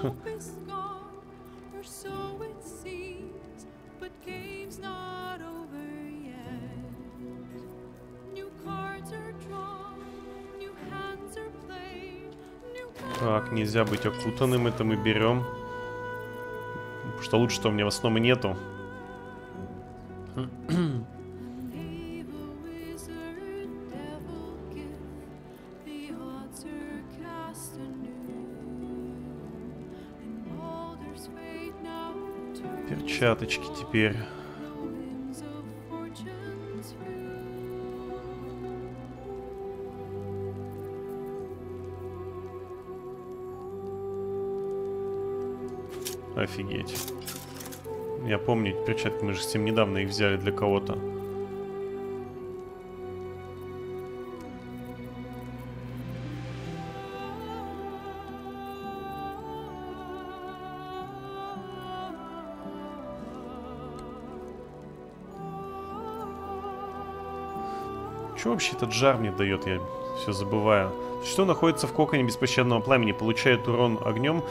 нельзя быть окутанным, это мы берем. Потому что лучше, что у меня в основном нету. Перчаточки теперь. Офигеть. Я помню перчатки, мы же совсем недавно их взяли для кого-то. Что вообще этот жар мне дает, я все забываю. Что находится в коконе беспощадного пламени, получает урон огнем.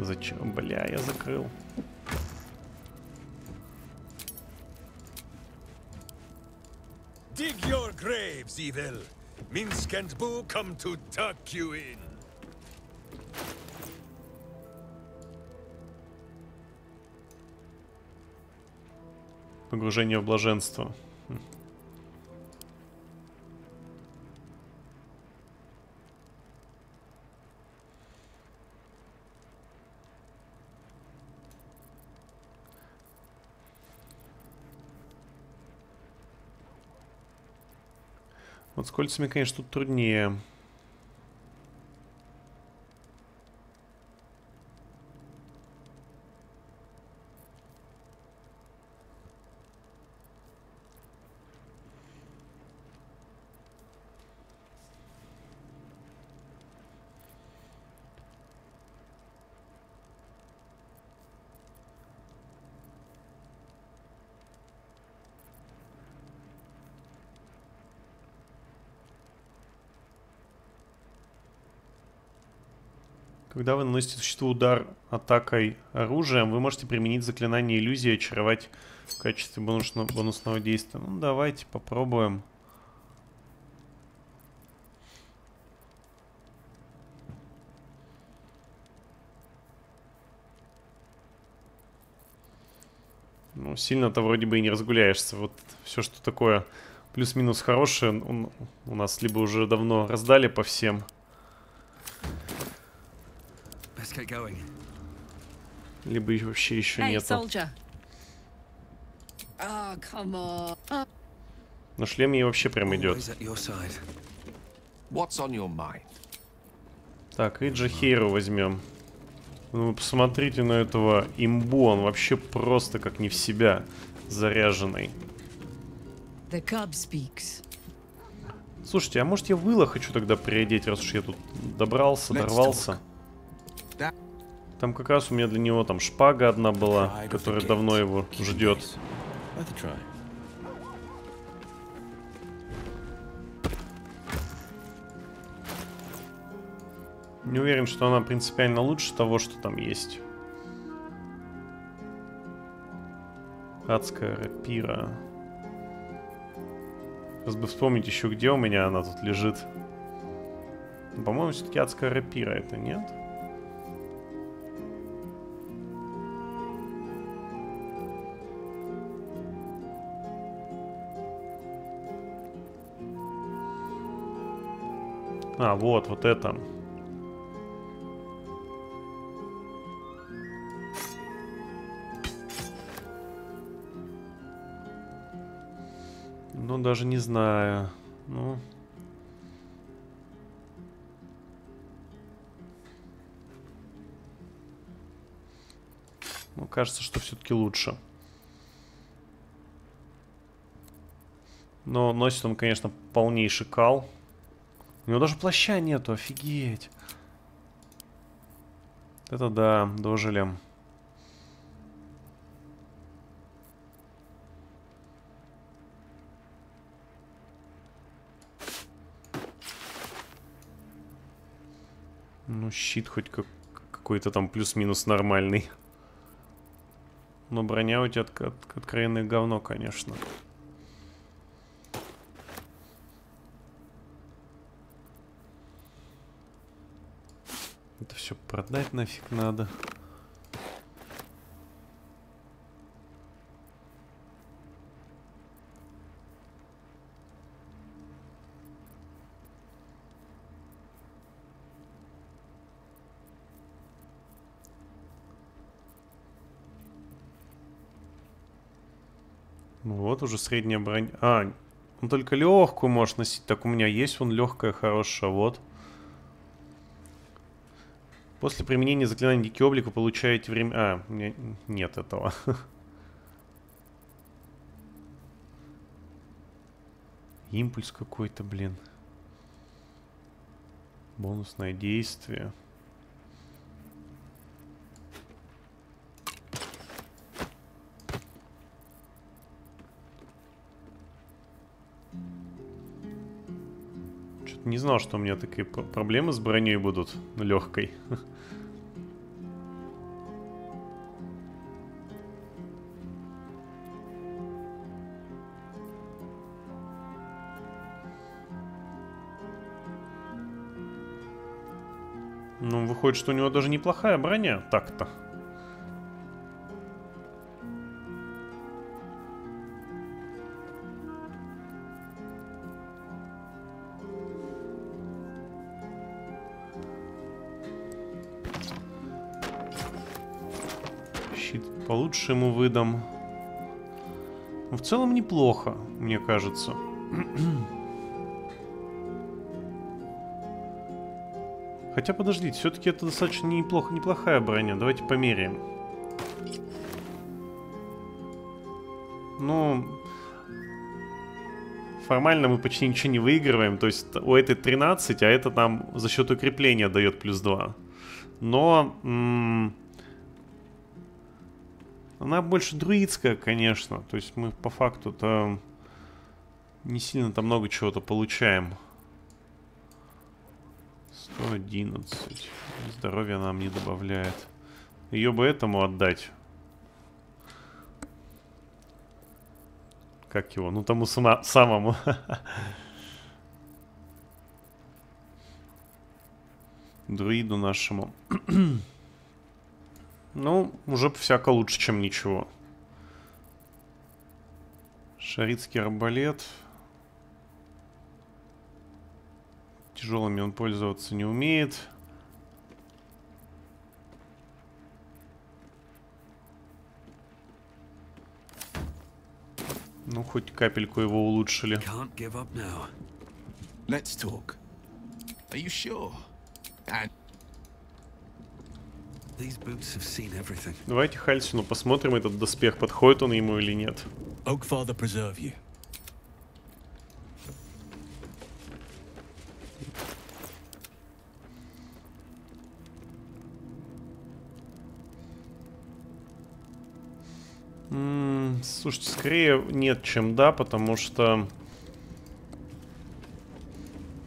Зачем? Бля, я закрыл. Dig your graves, evil. Minsk and Boo come to tuck you in. Погружение в блаженство. Вот с кольцами, конечно, тут труднее. Когда вы наносите существу удар атакой оружием, вы можете применить заклинание иллюзии очаровать в качестве бонусного, бонусного действия. Ну, давайте попробуем. Ну, сильно-то вроде бы и не разгуляешься. Вот все, что такое плюс-минус хорошее, у нас либо уже давно раздали по всем. Let's get going. Либо их вообще еще Hey, нету. soldier. Oh, come on. Oh, Но шлем ей вообще прям идет. Always at your side. What's on your mind? Так, Иджа Хейру возьмем. Ну, вы посмотрите на этого имбу, он вообще просто как не в себя заряженный. The cub speaks. Слушайте, а может я выла хочу тогда приодеть, раз уж я тут добрался, Let's дорвался? That- Там как раз у меня для него там шпага одна была, которая давно его ждет. Не уверен, что она принципиально лучше того, что там есть. Адская рапира. Сейчас бы вспомнить еще, где у меня она тут лежит. По-моему, все-таки адская рапира это, нет? А, вот, вот это. Ну, даже не знаю. Ну. Ну, кажется, что все-таки лучше. Но носит он, конечно, полнейший кал. У него даже плаща нету, офигеть. Это да, дожили. Ну, щит хоть как какой-то там плюс-минус нормальный. Но броня у тебя от, от, откровенное говно, конечно. Это все продать нафиг надо. Ну вот уже средняя броня. А, он только легкую может носить. Так у меня есть он легкая, хорошая, вот. После применения заклинания Дикий Облик вы получаете время... А, нет этого. Импульс какой-то, блин. Бонусное действие. Не знал, что у меня такие пр- проблемы с броней будут легкой. Ну, выходит, что у него даже неплохая броня так-то. Щит получше ему выдам. Ну, В целом неплохо, мне кажется. Хотя подождите, все-таки это достаточно неплохо, неплохая броня. Давайте померяем. Ну, формально мы почти ничего не выигрываем. То есть у этой 13, а это нам за счет укрепления дает плюс 2. Но она больше друидская, конечно. То есть мы по факту-то не сильно-то много чего-то получаем. 111. Здоровья нам не добавляет. Ее бы этому отдать. Как его? Ну, тому сама- самому. Друиду нашему. ну, уже всяко лучше, чем ничего. Шарицкий арбалет. Тяжелыми он пользоваться не умеет. Ну, хоть капельку его улучшили. Let's talk. Are you sure? And These boots have seen everything. Давайте Хальсину посмотрим этот доспех, подходит он ему или нет. You. М, Слушайте, скорее нет, чем да, потому что...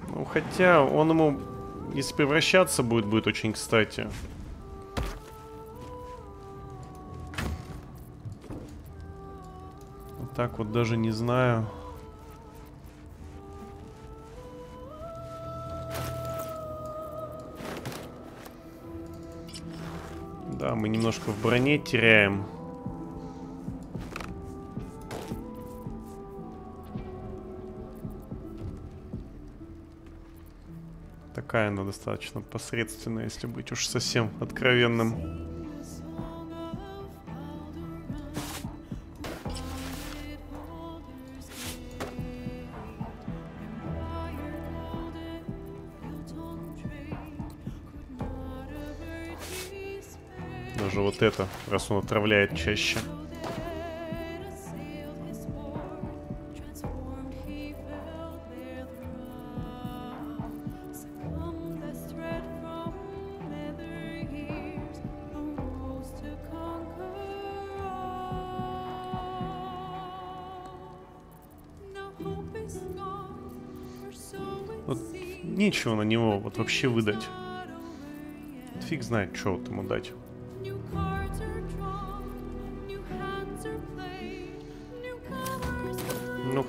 Ну, хотя он ему, если превращаться будет, будет очень кстати. Так вот даже не знаю. Да, мы немножко в броне теряем. Такая она достаточно посредственная, если быть уж совсем откровенным. Вот это, раз он отравляет чаще. Вот нечего на него вот вообще выдать. Фиг знает, что вот ему дать.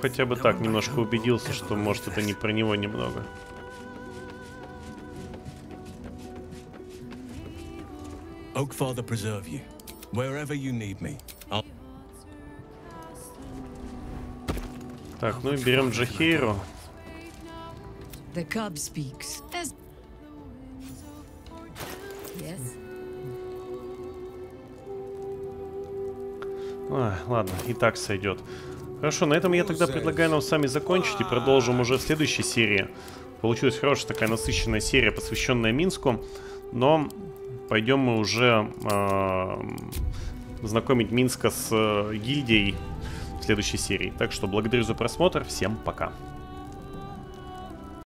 Хотя бы так, немножко убедился, что, может, это не про него немного. Oakfather preserve you. Wherever you need me, I'll Так, ну и берем Джахейру. The cub speaks. As yes. Ой, ладно, и так сойдет. Хорошо, на этом я тогда предлагаю нам с вами закончить и продолжим уже в следующей серии. Получилась хорошая такая насыщенная серия, посвященная Минску. Но пойдем мы уже э, знакомить Минска с э, гильдией в следующей серии. Так что благодарю за просмотр, всем пока.